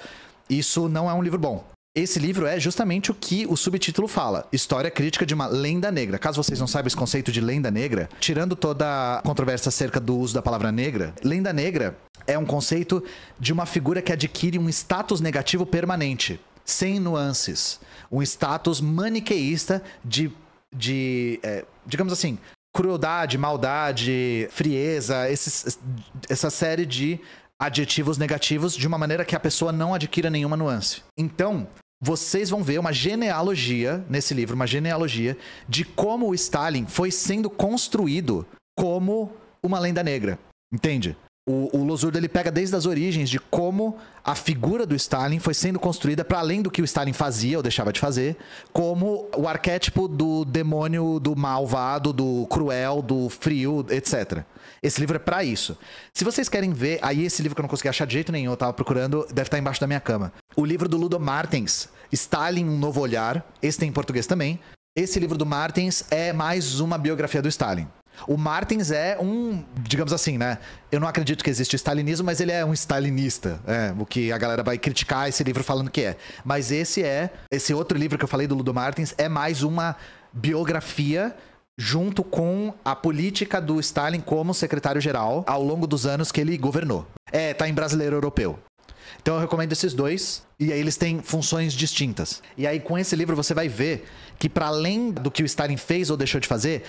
isso não é um livro bom. Esse livro é justamente o que o subtítulo fala: História crítica de uma lenda negra. Caso vocês não saibam esse conceito de lenda negra, tirando toda a controvérsia acerca do uso da palavra negra, lenda negra é um conceito de uma figura que adquire um status negativo permanente, sem nuances um status maniqueísta de, de é, digamos assim, crueldade, maldade, frieza, esses, essa série de adjetivos negativos de uma maneira que a pessoa não adquira nenhuma nuance. Então, vocês vão ver uma genealogia nesse livro, uma genealogia de como o Stalin foi sendo construído como uma lenda negra. Entende? O, o Losurdo ele pega desde as origens de como a figura do Stalin foi sendo construída para além do que o Stalin fazia ou deixava de fazer, como o arquétipo do demônio, do malvado, do cruel, do frio, etc. Esse livro é para isso. Se vocês querem ver, aí esse livro que eu não consegui achar de jeito nenhum, eu tava procurando, deve estar embaixo da minha cama. O livro do Ludo Martens, Stalin, um novo olhar. Esse tem em português também. Esse livro do Martens é mais uma biografia do Stalin. O Martins é um, digamos assim, né? Eu não acredito que existe stalinismo, mas ele é um stalinista. É, o que a galera vai criticar esse livro falando que é. Mas esse é, esse outro livro que eu falei do Ludo Martins é mais uma biografia junto com a política do Stalin como secretário-geral ao longo dos anos que ele governou. É, tá em brasileiro europeu. Então eu recomendo esses dois, e aí eles têm funções distintas. E aí com esse livro você vai ver que para além do que o Stalin fez ou deixou de fazer,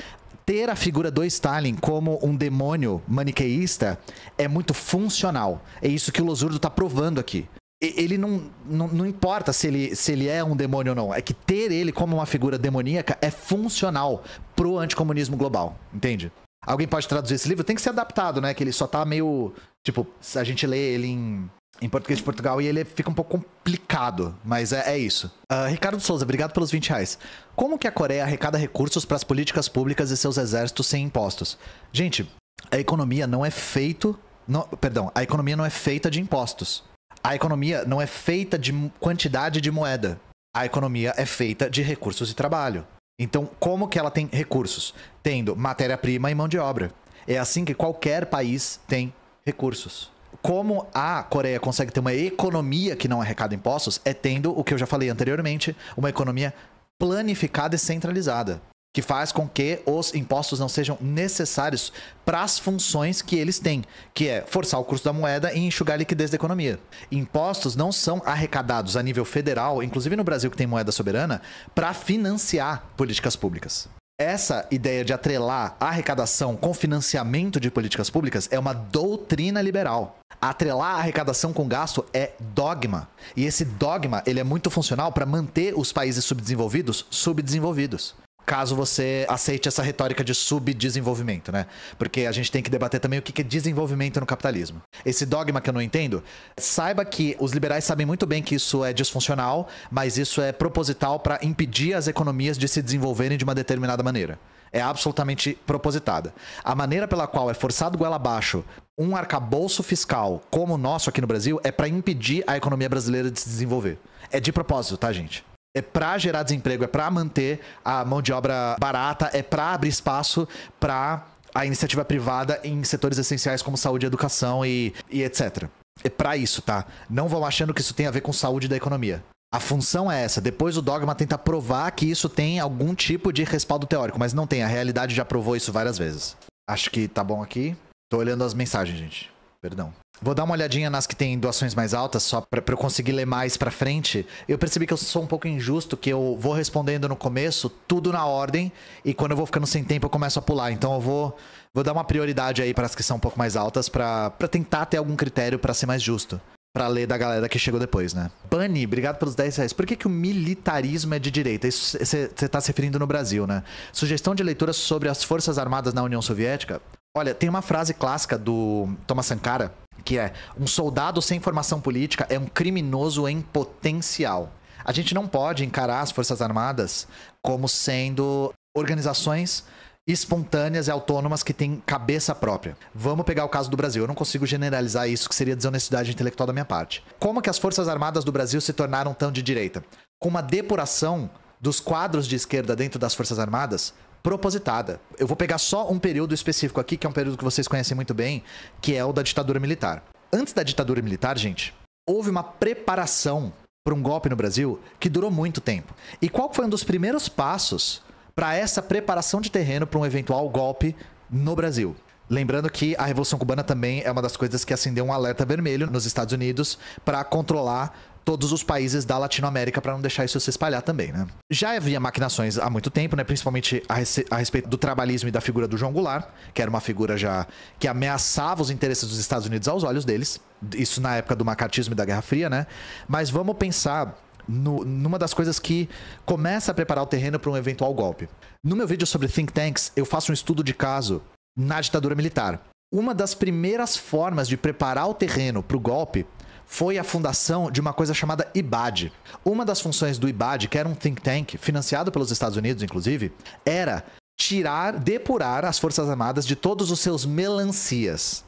ter a figura do Stalin como um demônio maniqueísta é muito funcional. É isso que o Losurdo está provando aqui. Ele não, não, não, importa se ele, se ele é um demônio ou não. É que ter ele como uma figura demoníaca é funcional pro anticomunismo global. Entende? Alguém pode traduzir esse livro? Tem que ser adaptado, né? Que ele só tá meio. Tipo, a gente lê ele em em português de Portugal e ele fica um pouco complicado, mas é, é isso. Uh, Ricardo Souza, obrigado pelos 20 reais. Como que a Coreia arrecada recursos para as políticas públicas e seus exércitos sem impostos? Gente, a economia não é feito, não, perdão, a economia não é feita de impostos. A economia não é feita de quantidade de moeda. A economia é feita de recursos de trabalho. Então, como que ela tem recursos? Tendo matéria-prima e mão de obra. É assim que qualquer país tem recursos como a Coreia consegue ter uma economia que não arrecada impostos é tendo o que eu já falei anteriormente, uma economia planificada e centralizada, que faz com que os impostos não sejam necessários para as funções que eles têm, que é forçar o curso da moeda e enxugar a liquidez da economia. Impostos não são arrecadados a nível federal, inclusive no Brasil que tem moeda soberana, para financiar políticas públicas essa ideia de atrelar arrecadação com financiamento de políticas públicas é uma doutrina liberal. Atrelar arrecadação com gasto é dogma. E esse dogma ele é muito funcional para manter os países subdesenvolvidos subdesenvolvidos caso você aceite essa retórica de subdesenvolvimento, né? Porque a gente tem que debater também o que é desenvolvimento no capitalismo. Esse dogma que eu não entendo, saiba que os liberais sabem muito bem que isso é disfuncional, mas isso é proposital para impedir as economias de se desenvolverem de uma determinada maneira. É absolutamente propositada. A maneira pela qual é forçado goela abaixo um arcabouço fiscal como o nosso aqui no Brasil é para impedir a economia brasileira de se desenvolver. É de propósito, tá, gente? É para gerar desemprego, é para manter a mão de obra barata, é para abrir espaço para a iniciativa privada em setores essenciais como saúde, educação e, e etc. É para isso, tá? Não vão achando que isso tem a ver com saúde da economia. A função é essa. Depois o dogma tenta provar que isso tem algum tipo de respaldo teórico, mas não tem. A realidade já provou isso várias vezes. Acho que tá bom aqui. Tô olhando as mensagens, gente. Perdão. Vou dar uma olhadinha nas que tem doações mais altas, só pra eu conseguir ler mais pra frente. Eu percebi que eu sou um pouco injusto, que eu vou respondendo no começo, tudo na ordem, e quando eu vou ficando sem tempo eu começo a pular. Então eu vou, vou dar uma prioridade aí para as que são um pouco mais altas, pra tentar ter algum critério para ser mais justo. Pra ler da galera que chegou depois, né? Bunny, obrigado pelos 10 reais. Por que, que o militarismo é de direita? Isso você tá se referindo no Brasil, né? Sugestão de leitura sobre as Forças Armadas na União Soviética. Olha, tem uma frase clássica do Thomas Sankara, que é: um soldado sem formação política é um criminoso em potencial. A gente não pode encarar as Forças Armadas como sendo organizações espontâneas e autônomas que têm cabeça própria. Vamos pegar o caso do Brasil. Eu não consigo generalizar isso, que seria desonestidade intelectual da minha parte. Como que as Forças Armadas do Brasil se tornaram tão de direita? Com uma depuração dos quadros de esquerda dentro das Forças Armadas propositada. Eu vou pegar só um período específico aqui, que é um período que vocês conhecem muito bem, que é o da ditadura militar. Antes da ditadura militar, gente, houve uma preparação para um golpe no Brasil que durou muito tempo. E qual foi um dos primeiros passos para essa preparação de terreno para um eventual golpe no Brasil? Lembrando que a Revolução Cubana também é uma das coisas que acendeu um alerta vermelho nos Estados Unidos para controlar todos os países da Latinoamérica para não deixar isso se espalhar também, né? Já havia maquinações há muito tempo, né? Principalmente a, a, respeito do trabalhismo e da figura do João Goulart, que era uma figura já que ameaçava os interesses dos Estados Unidos aos olhos deles. Isso na época do macartismo e da Guerra Fria, né? Mas vamos pensar no, numa das coisas que começa a preparar o terreno para um eventual golpe. No meu vídeo sobre think tanks, eu faço um estudo de caso na ditadura militar. Uma das primeiras formas de preparar o terreno para o golpe foi a fundação de uma coisa chamada IBAD. Uma das funções do IBAD, que era um think tank financiado pelos Estados Unidos, inclusive, era tirar, depurar as Forças Armadas de todos os seus melancias.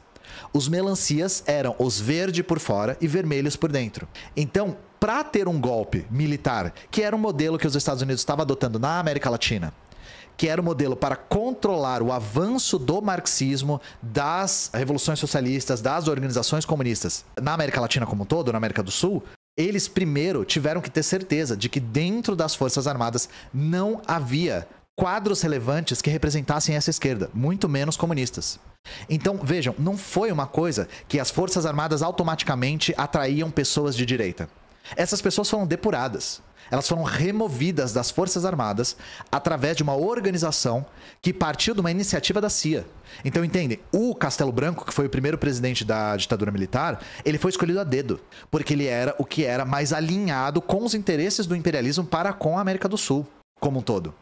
Os melancias eram os verde por fora e vermelhos por dentro. Então, para ter um golpe militar, que era um modelo que os Estados Unidos estavam adotando na América Latina, que era o modelo para controlar o avanço do marxismo, das revoluções socialistas, das organizações comunistas na América Latina como um todo, na América do Sul, eles primeiro tiveram que ter certeza de que dentro das Forças Armadas não havia quadros relevantes que representassem essa esquerda, muito menos comunistas. Então, vejam, não foi uma coisa que as Forças Armadas automaticamente atraíam pessoas de direita. Essas pessoas foram depuradas. Elas foram removidas das Forças Armadas através de uma organização que partiu de uma iniciativa da CIA. Então, entendem? O Castelo Branco, que foi o primeiro presidente da ditadura militar, ele foi escolhido a dedo, porque ele era o que era mais alinhado com os interesses do imperialismo para com a América do Sul como um todo.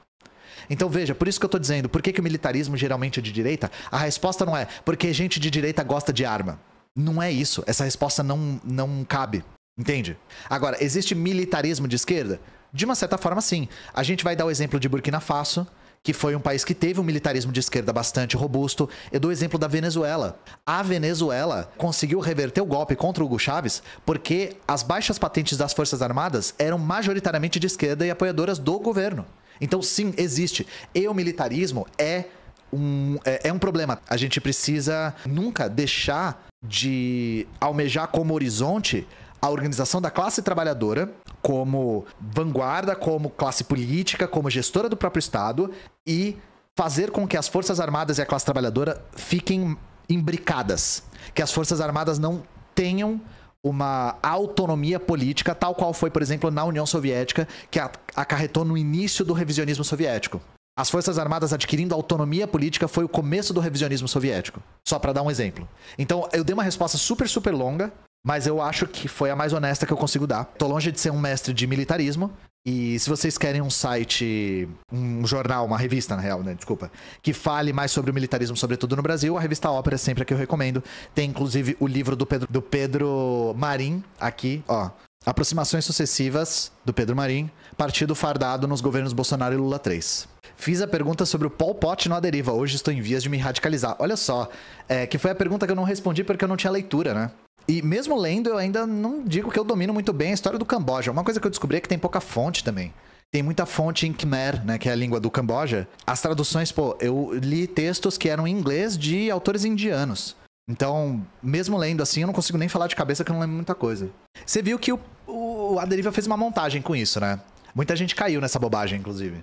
Então veja, por isso que eu estou dizendo, por que, que o militarismo geralmente é de direita? A resposta não é porque gente de direita gosta de arma. Não é isso. Essa resposta não, não cabe. Entende? Agora, existe militarismo de esquerda? De uma certa forma, sim. A gente vai dar o exemplo de Burkina Faso, que foi um país que teve um militarismo de esquerda bastante robusto. Eu dou o exemplo da Venezuela. A Venezuela conseguiu reverter o golpe contra Hugo Chávez porque as baixas patentes das Forças Armadas eram majoritariamente de esquerda e apoiadoras do governo. Então, sim, existe. E o militarismo é um, é, é um problema. A gente precisa nunca deixar de almejar como horizonte a organização da classe trabalhadora como vanguarda, como classe política, como gestora do próprio Estado e fazer com que as Forças Armadas e a classe trabalhadora fiquem imbricadas. Que as Forças Armadas não tenham uma autonomia política, tal qual foi, por exemplo, na União Soviética, que acarretou no início do revisionismo soviético. As Forças Armadas adquirindo autonomia política foi o começo do revisionismo soviético. Só para dar um exemplo. Então, eu dei uma resposta super, super longa, mas eu acho que foi a mais honesta que eu consigo dar. Tô longe de ser um mestre de militarismo, e se vocês querem um site, um jornal, uma revista, na real, né? Desculpa, que fale mais sobre o militarismo, sobretudo no Brasil, a revista Ópera é sempre a que eu recomendo. Tem inclusive o livro do Pedro, do Pedro Marim aqui, ó. Aproximações sucessivas do Pedro Marim, partido fardado nos governos Bolsonaro e Lula 3. Fiz a pergunta sobre o Pol Pot no Aderiva. Hoje estou em vias de me radicalizar. Olha só, é, que foi a pergunta que eu não respondi porque eu não tinha leitura, né? E mesmo lendo, eu ainda não digo que eu domino muito bem a história do Camboja. Uma coisa que eu descobri é que tem pouca fonte também. Tem muita fonte em Khmer, né, que é a língua do Camboja. As traduções, pô, eu li textos que eram em inglês de autores indianos. Então, mesmo lendo assim, eu não consigo nem falar de cabeça que eu não lembro muita coisa. Você viu que o, o, a Deriva fez uma montagem com isso, né? Muita gente caiu nessa bobagem, inclusive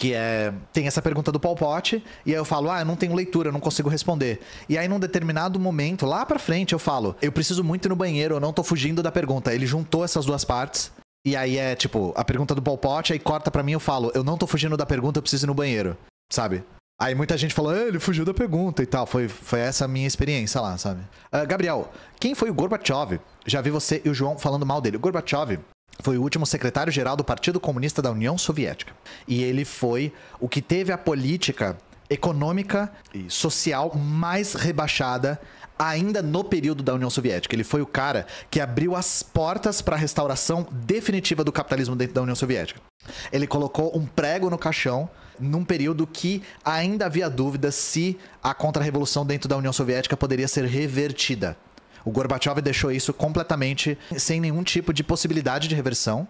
que é tem essa pergunta do Paul Pot, e aí eu falo: "Ah, eu não tenho leitura, eu não consigo responder". E aí num determinado momento, lá para frente, eu falo: "Eu preciso muito ir no banheiro, eu não tô fugindo da pergunta". Ele juntou essas duas partes. E aí é tipo, a pergunta do Paul Pot, aí corta para mim, eu falo: "Eu não tô fugindo da pergunta, eu preciso ir no banheiro". Sabe? Aí muita gente falou, ah, ele fugiu da pergunta e tal. Foi, foi essa a minha experiência lá, sabe? Uh, Gabriel, quem foi o Gorbachev? Já vi você e o João falando mal dele. O Gorbachev foi o último secretário-geral do Partido Comunista da União Soviética. E ele foi o que teve a política econômica e social mais rebaixada ainda no período da União Soviética. Ele foi o cara que abriu as portas para a restauração definitiva do capitalismo dentro da União Soviética. Ele colocou um prego no caixão num período que ainda havia dúvida se a contra-revolução dentro da União Soviética poderia ser revertida. O Gorbachev deixou isso completamente sem nenhum tipo de possibilidade de reversão.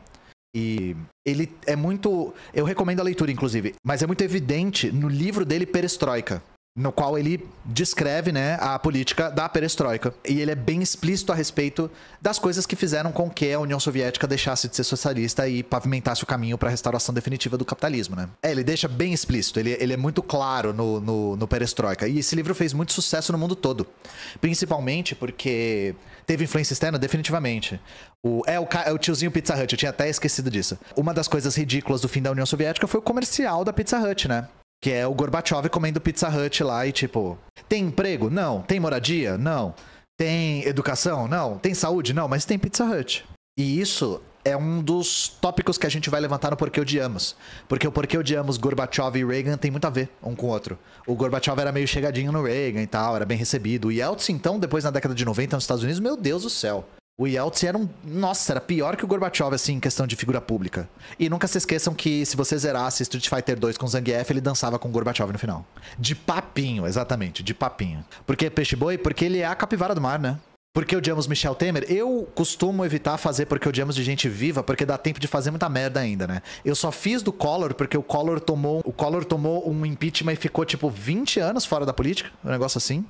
E ele é muito. Eu recomendo a leitura, inclusive, mas é muito evidente no livro dele, Perestroika no qual ele descreve né, a política da perestroika. E ele é bem explícito a respeito das coisas que fizeram com que a União Soviética deixasse de ser socialista e pavimentasse o caminho para a restauração definitiva do capitalismo. Né? É, ele deixa bem explícito, ele, ele é muito claro no, no, no perestroika. E esse livro fez muito sucesso no mundo todo. Principalmente porque teve influência externa, definitivamente. O, é, o, é o tiozinho Pizza Hut, eu tinha até esquecido disso. Uma das coisas ridículas do fim da União Soviética foi o comercial da Pizza Hut, né? Que é o Gorbachev comendo Pizza Hut lá e tipo, tem emprego? Não. Tem moradia? Não. Tem educação? Não. Tem saúde? Não, mas tem Pizza Hut. E isso é um dos tópicos que a gente vai levantar no Porquê Odiamos. Porque o Porquê Odiamos Gorbachev e Reagan tem muito a ver um com o outro. O Gorbachev era meio chegadinho no Reagan e tal, era bem recebido. O Yeltsin, então, depois na década de 90 nos Estados Unidos, meu Deus do céu. O Yeltsin era um. Nossa, era pior que o Gorbachev, assim, em questão de figura pública. E nunca se esqueçam que se você zerasse Street Fighter 2 com Zangief, ele dançava com o Gorbachev no final. De papinho, exatamente, de papinho. Por que Peixe Boi? Porque ele é a capivara do mar, né? Porque odiamos Michel Temer? Eu costumo evitar fazer porque odiamos de gente viva, porque dá tempo de fazer muita merda ainda, né? Eu só fiz do Collor porque o Collor tomou, o Collor tomou um impeachment e ficou tipo 20 anos fora da política, um negócio assim.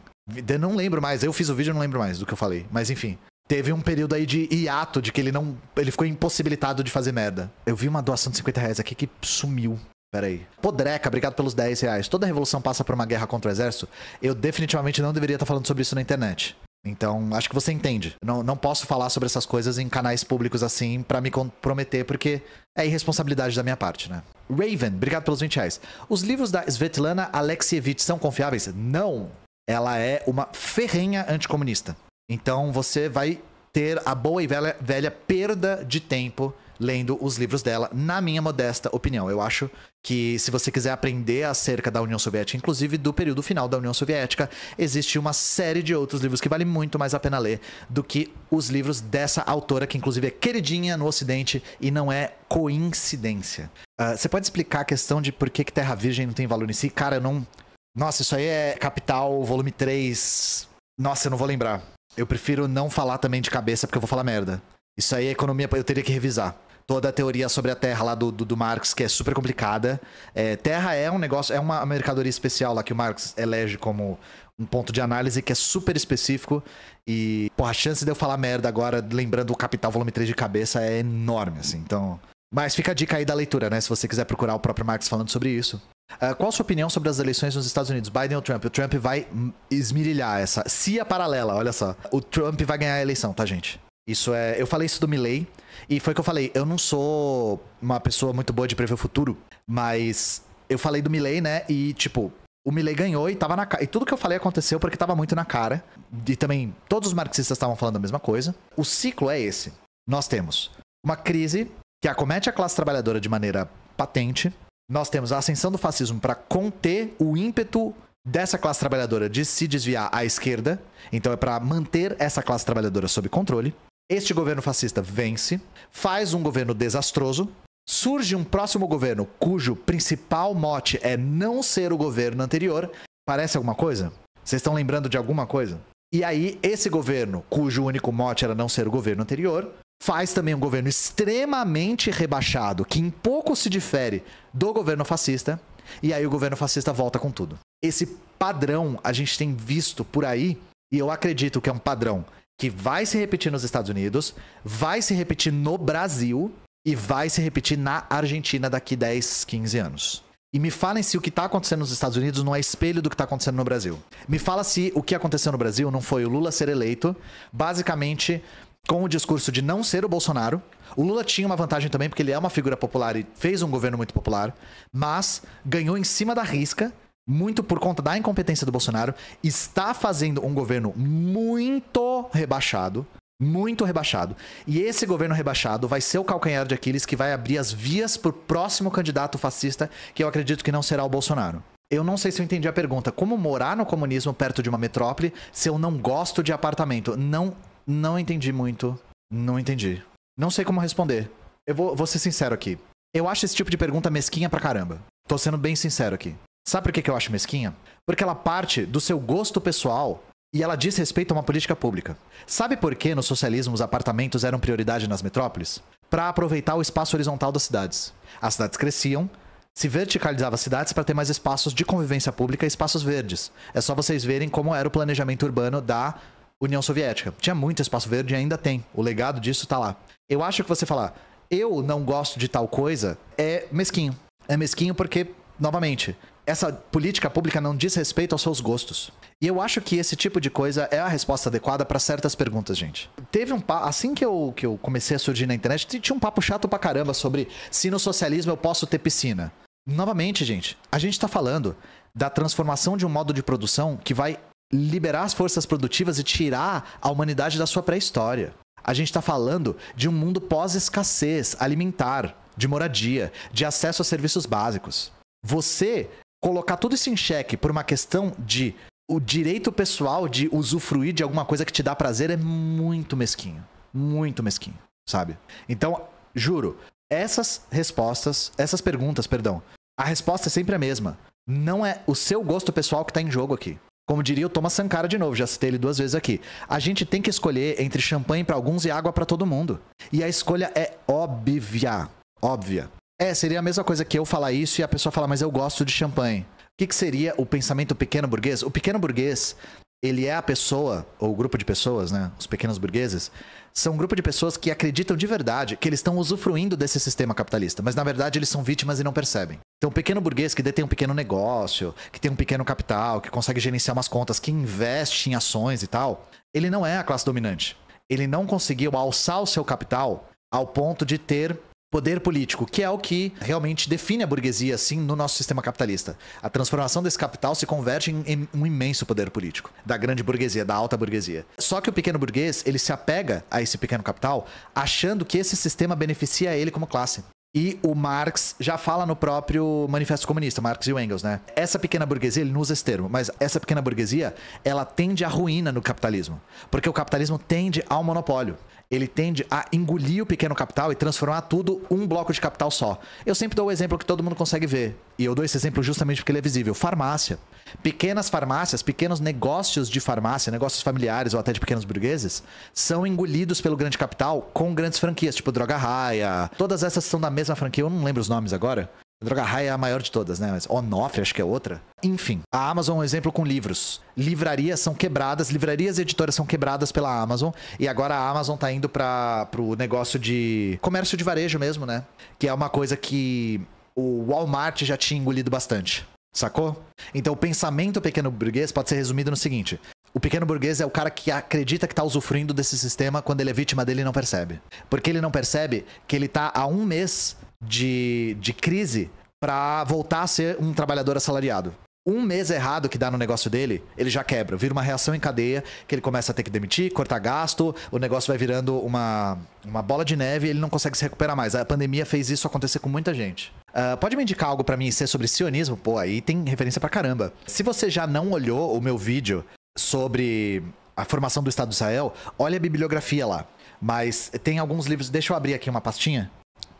Eu não lembro mais, eu fiz o vídeo e não lembro mais do que eu falei, mas enfim. Teve um período aí de hiato, de que ele não. Ele ficou impossibilitado de fazer merda. Eu vi uma doação de 50 reais aqui que sumiu. Pera aí. Podreca, obrigado pelos 10 reais. Toda revolução passa por uma guerra contra o exército. Eu definitivamente não deveria estar falando sobre isso na internet. Então, acho que você entende. Não, não posso falar sobre essas coisas em canais públicos assim para me comprometer, porque é irresponsabilidade da minha parte, né? Raven, obrigado pelos 20 reais. Os livros da Svetlana Alexievich são confiáveis? Não. Ela é uma ferrenha anticomunista. Então, você vai ter a boa e velha, velha perda de tempo lendo os livros dela, na minha modesta opinião. Eu acho que se você quiser aprender acerca da União Soviética, inclusive do período final da União Soviética, existe uma série de outros livros que vale muito mais a pena ler do que os livros dessa autora, que inclusive é queridinha no Ocidente e não é coincidência. Uh, você pode explicar a questão de por que, que Terra Virgem não tem valor em si? Cara, eu não. Nossa, isso aí é Capital, volume 3. Nossa, eu não vou lembrar. Eu prefiro não falar também de cabeça porque eu vou falar merda. Isso aí é economia, eu teria que revisar toda a teoria sobre a Terra lá do, do, do Marx, que é super complicada. É, terra é um negócio, é uma mercadoria especial lá que o Marx elege como um ponto de análise que é super específico. E, porra, a chance de eu falar merda agora, lembrando o Capital Volume 3 de cabeça, é enorme, assim. Então. Mas fica a dica aí da leitura, né? Se você quiser procurar o próprio Marx falando sobre isso. Uh, qual a sua opinião sobre as eleições nos Estados Unidos? Biden ou Trump? O Trump vai esmirilhar essa. CIA paralela, olha só. O Trump vai ganhar a eleição, tá, gente? Isso é. Eu falei isso do Milley. E foi o que eu falei. Eu não sou uma pessoa muito boa de prever o futuro, mas eu falei do Milley, né? E, tipo, o Milley ganhou e tava na cara. E tudo que eu falei aconteceu porque tava muito na cara. E também todos os marxistas estavam falando a mesma coisa. O ciclo é esse. Nós temos uma crise que acomete a classe trabalhadora de maneira patente. Nós temos a ascensão do fascismo para conter o ímpeto dessa classe trabalhadora de se desviar à esquerda. Então é para manter essa classe trabalhadora sob controle. Este governo fascista vence, faz um governo desastroso, surge um próximo governo cujo principal mote é não ser o governo anterior. Parece alguma coisa? Vocês estão lembrando de alguma coisa? E aí, esse governo, cujo único mote era não ser o governo anterior, faz também um governo extremamente rebaixado, que em pouco se difere do governo fascista, e aí o governo fascista volta com tudo. Esse padrão a gente tem visto por aí, e eu acredito que é um padrão que vai se repetir nos Estados Unidos, vai se repetir no Brasil e vai se repetir na Argentina daqui 10, 15 anos. E me falem se o que está acontecendo nos Estados Unidos não é espelho do que está acontecendo no Brasil. Me fala se o que aconteceu no Brasil não foi o Lula ser eleito, basicamente com o discurso de não ser o Bolsonaro. O Lula tinha uma vantagem também, porque ele é uma figura popular e fez um governo muito popular, mas ganhou em cima da risca muito por conta da incompetência do Bolsonaro, está fazendo um governo muito rebaixado. Muito rebaixado. E esse governo rebaixado vai ser o calcanhar de Aquiles que vai abrir as vias para o próximo candidato fascista, que eu acredito que não será o Bolsonaro. Eu não sei se eu entendi a pergunta. Como morar no comunismo perto de uma metrópole se eu não gosto de apartamento? Não, não entendi muito. Não entendi. Não sei como responder. Eu vou, vou ser sincero aqui. Eu acho esse tipo de pergunta mesquinha pra caramba. Tô sendo bem sincero aqui. Sabe por que, eu acho mesquinha? Porque ela parte do seu gosto pessoal e ela diz respeito a uma política pública. Sabe por que no socialismo os apartamentos eram prioridade nas metrópoles? Para aproveitar o espaço horizontal das cidades. As cidades cresciam, se verticalizava as cidades para ter mais espaços de convivência pública e espaços verdes. É só vocês verem como era o planejamento urbano da União Soviética. Tinha muito espaço verde e ainda tem. O legado disso está lá. Eu acho que você falar, eu não gosto de tal coisa, é mesquinho. É mesquinho porque, novamente, essa política pública não diz respeito aos seus gostos. E eu acho que esse tipo de coisa é a resposta adequada para certas perguntas, gente. Teve um papo, assim que eu, que eu comecei a surgir na internet, tinha um papo chato pra caramba sobre se no socialismo eu posso ter piscina. Novamente, gente, a gente tá falando da transformação de um modo de produção que vai liberar as forças produtivas e tirar a humanidade da sua pré-história. A gente está falando de um mundo pós-escassez alimentar, de moradia, de acesso a serviços básicos. Você colocar tudo isso em xeque por uma questão de o direito pessoal de usufruir de alguma coisa que te dá prazer é muito mesquinho. Muito mesquinho, sabe? Então, juro, essas respostas, essas perguntas, perdão, a resposta é sempre a mesma. Não é o seu gosto pessoal que está em jogo aqui. Como diria o Thomas Sankara de novo, já citei ele duas vezes aqui. A gente tem que escolher entre champanhe para alguns e água para todo mundo. E a escolha é óbvia. Óbvia. É, seria a mesma coisa que eu falar isso e a pessoa falar, mas eu gosto de champanhe que, que seria o pensamento pequeno burguês? O pequeno burguês, ele é a pessoa, ou o grupo de pessoas, né? Os pequenos burgueses, são um grupo de pessoas que acreditam de verdade que eles estão usufruindo desse sistema capitalista, mas na verdade eles são vítimas e não percebem. Então, o pequeno burguês que detém um pequeno negócio, que tem um pequeno capital, que consegue gerenciar umas contas, que investe em ações e tal, ele não é a classe dominante. Ele não conseguiu alçar o seu capital ao ponto de ter poder político, que é o que realmente define a burguesia, assim, no nosso sistema capitalista. A transformação desse capital se converte em, um imenso poder político, da grande burguesia, da alta burguesia. Só que o pequeno burguês, ele se apega a esse pequeno capital, achando que esse sistema beneficia ele como classe. E o Marx já fala no próprio Manifesto Comunista, Marx e Engels, né? Essa pequena burguesia, ele não usa esse termo, mas essa pequena burguesia, ela tende à ruína no capitalismo. Porque o capitalismo tende ao monopólio ele tende a engolir o pequeno capital e transformar tudo um bloco de capital só. Eu sempre dou o exemplo que todo mundo consegue ver. E eu dou esse exemplo justamente porque ele é visível. Farmácia. Pequenas farmácias, pequenos negócios de farmácia, negócios familiares ou até de pequenos burgueses, são engolidos pelo grande capital com grandes franquias, tipo Droga Raia. Todas essas são da mesma franquia, eu não lembro os nomes agora. Droga Raia é a maior de todas, né? Mas Onofre acho que é outra. Enfim, a Amazon é um exemplo com livros. Livrarias são quebradas, livrarias e editoras são quebradas pela Amazon. E agora a Amazon tá indo para pro negócio de comércio de varejo mesmo, né? Que é uma coisa que o Walmart já tinha engolido bastante. Sacou? Então o pensamento pequeno burguês pode ser resumido no seguinte: o pequeno burguês é o cara que acredita que está usufruindo desse sistema quando ele é vítima dele e não percebe. Porque ele não percebe que ele está há um mês de, de crise para voltar a ser um trabalhador assalariado. Um mês errado que dá no negócio dele, ele já quebra. Vira uma reação em cadeia, que ele começa a ter que demitir, cortar gasto, o negócio vai virando uma, uma bola de neve e ele não consegue se recuperar mais. A pandemia fez isso acontecer com muita gente. Uh, pode me indicar algo para mim ser sobre sionismo? Pô, aí tem referência pra caramba. Se você já não olhou o meu vídeo sobre a formação do Estado de Israel, olha a bibliografia lá. Mas tem alguns livros. Deixa eu abrir aqui uma pastinha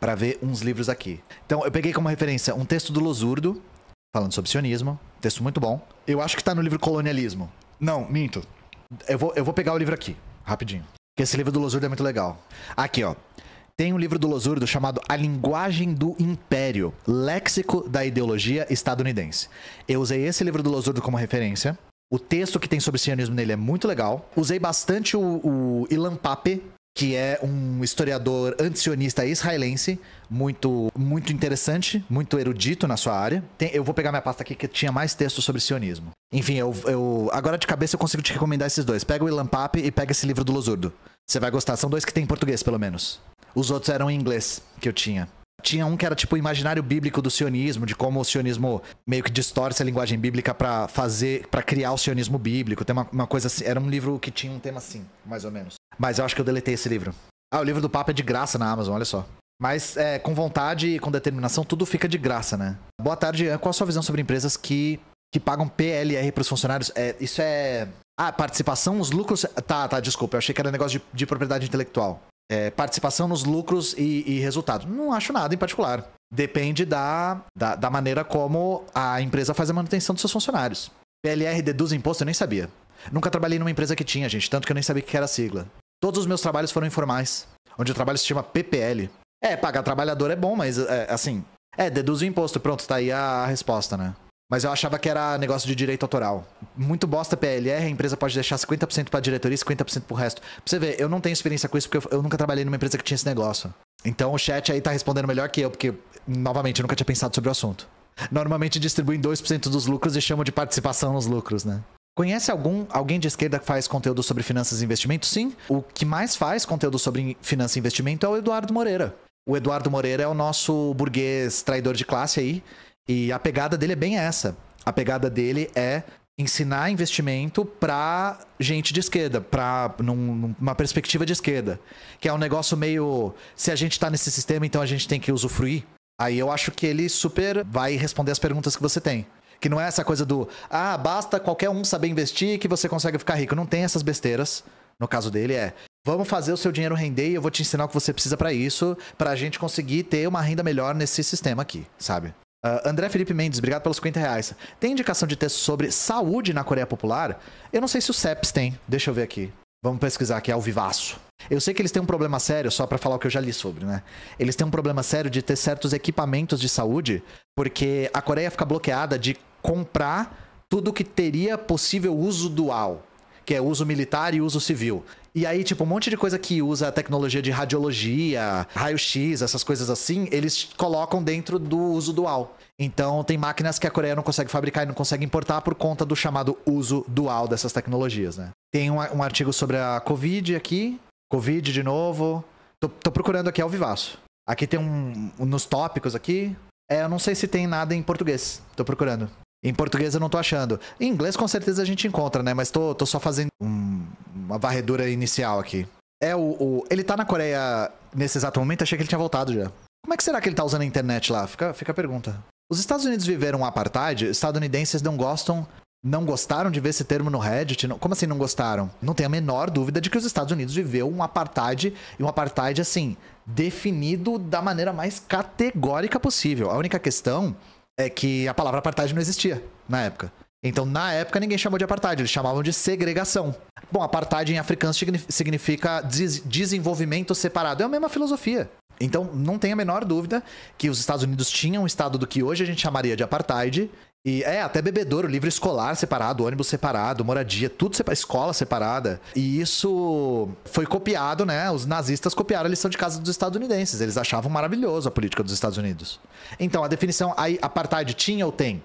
para ver uns livros aqui. Então, eu peguei como referência um texto do Losurdo, falando sobre sionismo. Texto muito bom. Eu acho que tá no livro Colonialismo. Não, minto. Eu vou, eu vou pegar o livro aqui, rapidinho. Porque esse livro do Losurdo é muito legal. Aqui, ó. Tem um livro do Losurdo chamado A Linguagem do Império, Léxico da Ideologia Estadunidense. Eu usei esse livro do Losurdo como referência. O texto que tem sobre sionismo nele é muito legal. Usei bastante o, o Ilan Pape, que é um historiador antisionista israelense, muito, muito interessante, muito erudito na sua área. Tem, eu vou pegar minha pasta aqui que tinha mais textos sobre sionismo. Enfim, eu, eu, agora de cabeça eu consigo te recomendar esses dois. Pega o Ilan Pape e pega esse livro do Losurdo. Você vai gostar. São dois que tem em português, pelo menos. Os outros eram em inglês que eu tinha. Tinha um que era tipo o imaginário bíblico do sionismo, de como o sionismo meio que distorce a linguagem bíblica para fazer, para criar o sionismo bíblico. Tem uma, uma coisa assim, era um livro que tinha um tema assim, mais ou menos. Mas eu acho que eu deletei esse livro. Ah, o livro do Papa é de graça na Amazon, olha só. Mas é, com vontade e com determinação, tudo fica de graça, né? Boa tarde, qual a sua visão sobre empresas que, que pagam PLR para os funcionários? É, isso é. Ah, participação, os lucros. Tá, tá, desculpa, eu achei que era negócio de, de propriedade intelectual é, participação nos lucros e, e resultados. Não acho nada em particular. Depende da, da, da, maneira como a empresa faz a manutenção dos seus funcionários. PLR deduz imposto, eu nem sabia. Nunca trabalhei numa empresa que tinha, gente, tanto que eu nem sabia o que era a sigla. Todos os meus trabalhos foram informais, onde o trabalho se chama PPL. É, pagar trabalhador é bom, mas é, assim. É, deduz o imposto, pronto, tá aí a resposta, né? Mas eu achava que era negócio de direito autoral. Muito bosta PLR, a empresa pode deixar 50% pra diretoria e 50% pro resto. Pra você ver, eu não tenho experiência com isso porque eu, eu, nunca trabalhei numa empresa que tinha esse negócio. Então o chat aí tá respondendo melhor que eu, porque, novamente, eu nunca tinha pensado sobre o assunto. Normalmente distribuem 2% dos lucros e chamam de participação nos lucros, né? Conhece algum alguém de esquerda que faz conteúdo sobre finanças e investimento? Sim. O que mais faz conteúdo sobre finanças e investimento é o Eduardo Moreira. O Eduardo Moreira é o nosso burguês traidor de classe aí. E a pegada dele é bem essa. A pegada dele é ensinar investimento para gente de esquerda, para num, perspectiva de esquerda, que é um negócio meio se a gente está nesse sistema, então a gente tem que usufruir. Aí eu acho que ele super vai responder as perguntas que você tem. Que não é essa coisa do, ah, basta qualquer um saber investir que você consegue ficar rico. Não tem essas besteiras. No caso dele é, vamos fazer o seu dinheiro render e eu vou te ensinar o que você precisa para isso, para a gente conseguir ter uma renda melhor nesse sistema aqui, sabe? Uh, André Felipe Mendes, obrigado pelos 50 reais. Tem indicação de texto sobre saúde na Coreia Popular? Eu não sei se o CEPS tem. Deixa eu ver aqui. Vamos pesquisar aqui, ao vivaço. Eu sei que eles têm um problema sério, só para falar o que eu já li sobre, né? Eles têm um problema sério de ter certos equipamentos de saúde, porque a Coreia fica bloqueada de comprar tudo que teria possível uso dual, que é uso militar e uso civil. E aí, tipo, um monte de coisa que usa tecnologia de radiologia, raio-x, essas coisas assim, eles colocam dentro do uso dual. Então, tem máquinas que a Coreia não consegue fabricar e não consegue importar por conta do chamado uso dual dessas tecnologias, né? Tem um, um artigo sobre a Covid aqui. Covid de novo. Tô, tô procurando aqui ao vivaço. Aqui tem um, um. Nos tópicos aqui. É, eu não sei se tem nada em português. Tô procurando. Em português eu não tô achando. Em inglês com certeza a gente encontra, né? Mas tô, tô só fazendo um, uma varredura inicial aqui. É o, o, Ele tá na Coreia nesse exato momento? Achei que ele tinha voltado já. Como é que será que ele tá usando a internet lá? Fica, fica a pergunta. Os Estados Unidos viveram um apartheid, estadunidenses não gostam. Não gostaram de ver esse termo no Reddit? Como assim não gostaram? Não tem a menor dúvida de que os Estados Unidos viveu um apartheid e um apartheid assim, definido da maneira mais categórica possível. A única questão é que a palavra apartheid não existia na época. Então, na época, ninguém chamou de apartheid, eles chamavam de segregação. Bom, apartheid em africano significa desenvolvimento separado. É a mesma filosofia. Então, não tem a menor dúvida que os Estados Unidos tinham um estado do que hoje a gente chamaria de apartheid e é, até bebedouro, livro escolar separado, ônibus separado, moradia, tudo separado, escola separada. E isso foi copiado, né? Os nazistas copiaram a lição de casa dos estadunidenses. Eles achavam maravilhoso a política dos Estados Unidos. Então, a definição aí, apartheid tinha ou tem?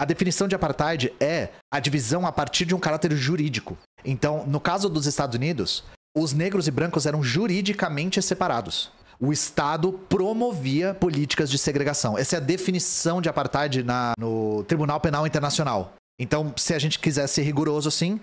A definição de apartheid é a divisão a partir de um caráter jurídico. Então, no caso dos Estados Unidos, os negros e brancos eram juridicamente separados o Estado promovia políticas de segregação. Essa é a definição de apartheid na, no Tribunal Penal Internacional. Então, se a gente quiser ser rigoroso assim,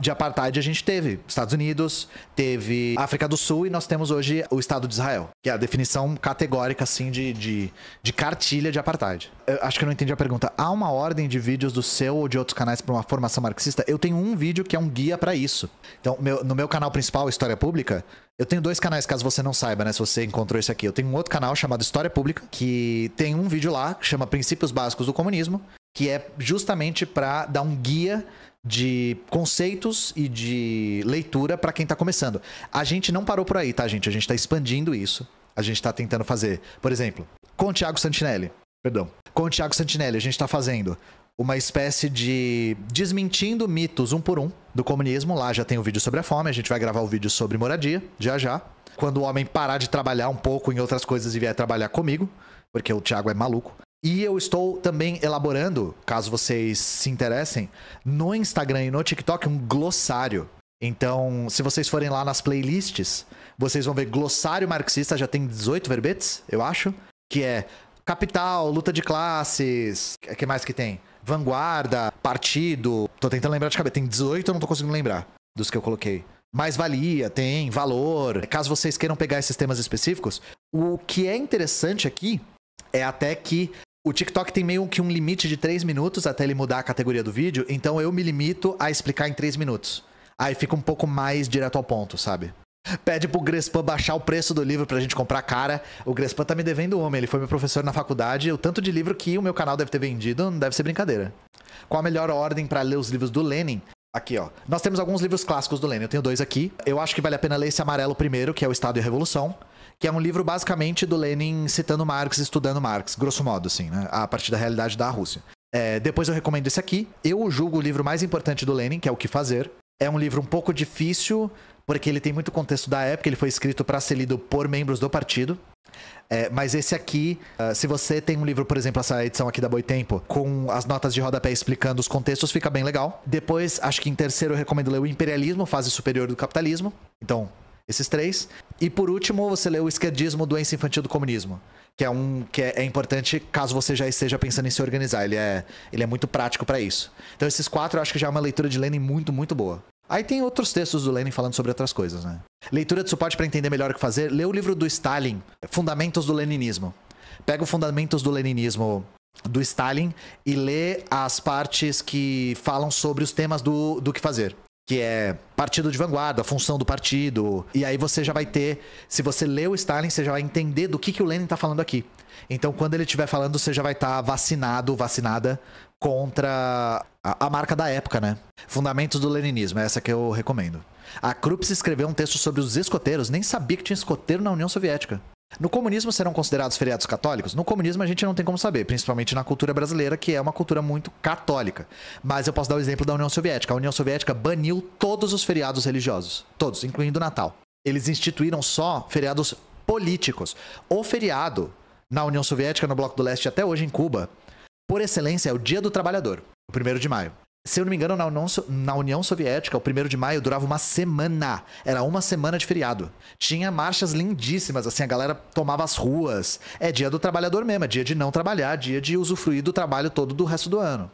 de apartheid a gente teve Estados Unidos, teve África do Sul e nós temos hoje o Estado de Israel, que é a definição categórica assim de, de, de cartilha de apartheid. Eu acho que eu não entendi a pergunta. Há uma ordem de vídeos do seu ou de outros canais para uma formação marxista? Eu tenho um vídeo que é um guia para isso. Então, meu, no meu canal principal, História Pública, eu tenho dois canais, caso você não saiba, né? Se você encontrou esse aqui. Eu tenho um outro canal chamado História Pública, que tem um vídeo lá que chama Princípios Básicos do Comunismo, que é justamente para dar um guia de conceitos e de leitura para quem está começando. A gente não parou por aí, tá, gente? A gente está expandindo isso. A gente está tentando fazer, por exemplo, com o Thiago Santinelli. Perdão. Com o Thiago Santinelli, a gente está fazendo uma espécie de desmentindo mitos um por um do comunismo. Lá já tem o um vídeo sobre a fome, a gente vai gravar o um vídeo sobre moradia, já já. Quando o homem parar de trabalhar um pouco em outras coisas e vier trabalhar comigo, porque o Thiago é maluco. E eu estou também elaborando, caso vocês se interessem, no Instagram e no TikTok um glossário. Então, se vocês forem lá nas playlists, vocês vão ver glossário marxista, já tem 18 verbetes, eu acho, que é capital, luta de classes, o que mais que tem? Vanguarda, partido. Tô tentando lembrar de cabeça, tem 18, eu não tô conseguindo lembrar dos que eu coloquei. Mais valia, tem valor. Caso vocês queiram pegar esses temas específicos, o que é interessante aqui é até que o TikTok tem meio que um limite de 3 minutos até ele mudar a categoria do vídeo, então eu me limito a explicar em 3 minutos. Aí fica um pouco mais direto ao ponto, sabe? Pede pro Grespan baixar o preço do livro pra gente comprar cara. O Grespan tá me devendo uma, ele foi meu professor na faculdade. O tanto de livro que o meu canal deve ter vendido não deve ser brincadeira. Qual a melhor ordem para ler os livros do Lenin? Aqui, ó. Nós temos alguns livros clássicos do Lenin. Eu tenho dois aqui. Eu acho que vale a pena ler esse amarelo primeiro, que é o Estado e a Revolução que é um livro basicamente do Lenin citando Marx, estudando Marx, grosso modo, assim, né? A partir da realidade da Rússia. É, depois eu recomendo esse aqui. Eu julgo o livro mais importante do Lenin, que é O Que Fazer. É um livro um pouco difícil, porque ele tem muito contexto da época, ele foi escrito para ser lido por membros do partido. É, mas esse aqui, uh, se você tem um livro, por exemplo, essa edição aqui da Boitempo, com as notas de rodapé explicando os contextos, fica bem legal. Depois, acho que em terceiro eu recomendo ler o Imperialismo, Fase Superior do Capitalismo. Então, esses três. E por último, você lê o Esquerdismo, Doença Infantil do Comunismo, que é um que é, é, importante caso você já esteja pensando em se organizar. Ele é, ele é muito prático para isso. Então esses quatro eu acho que já é uma leitura de Lenin muito, muito boa. Aí tem outros textos do Lenin falando sobre outras coisas, né? Leitura de suporte para entender melhor o que fazer. Lê o livro do Stalin, Fundamentos do Leninismo. Pega o Fundamentos do Leninismo do Stalin e lê as partes que falam sobre os temas do, do que fazer que é partido de vanguarda, a função do partido. E aí você já vai ter, se você lê o Stalin, você já vai entender do que, que o Lenin está falando aqui. Então, quando ele estiver falando, você já vai estar tá vacinado, vacinada contra a, a, marca da época, né? Fundamentos do Leninismo, é essa que eu recomendo. A Krups escreveu um texto sobre os escoteiros, nem sabia que tinha escoteiro na União Soviética. No comunismo serão considerados feriados católicos? No comunismo a gente não tem como saber, principalmente na cultura brasileira, que é uma cultura muito católica. Mas eu posso dar o exemplo da União Soviética. A União Soviética baniu todos os feriados religiosos, todos, incluindo o Natal. Eles instituíram só feriados políticos. O feriado na União Soviética, no Bloco do Leste até hoje em Cuba, por excelência é o Dia do Trabalhador, o 1 de maio. Se eu não me engano, na União, Soviética, o primeiro de maio durava uma semana. Era uma semana de feriado. Tinha marchas lindíssimas, assim, a galera tomava as ruas. É dia do trabalhador mesmo, é dia de não trabalhar, dia de usufruir do trabalho todo do resto do ano.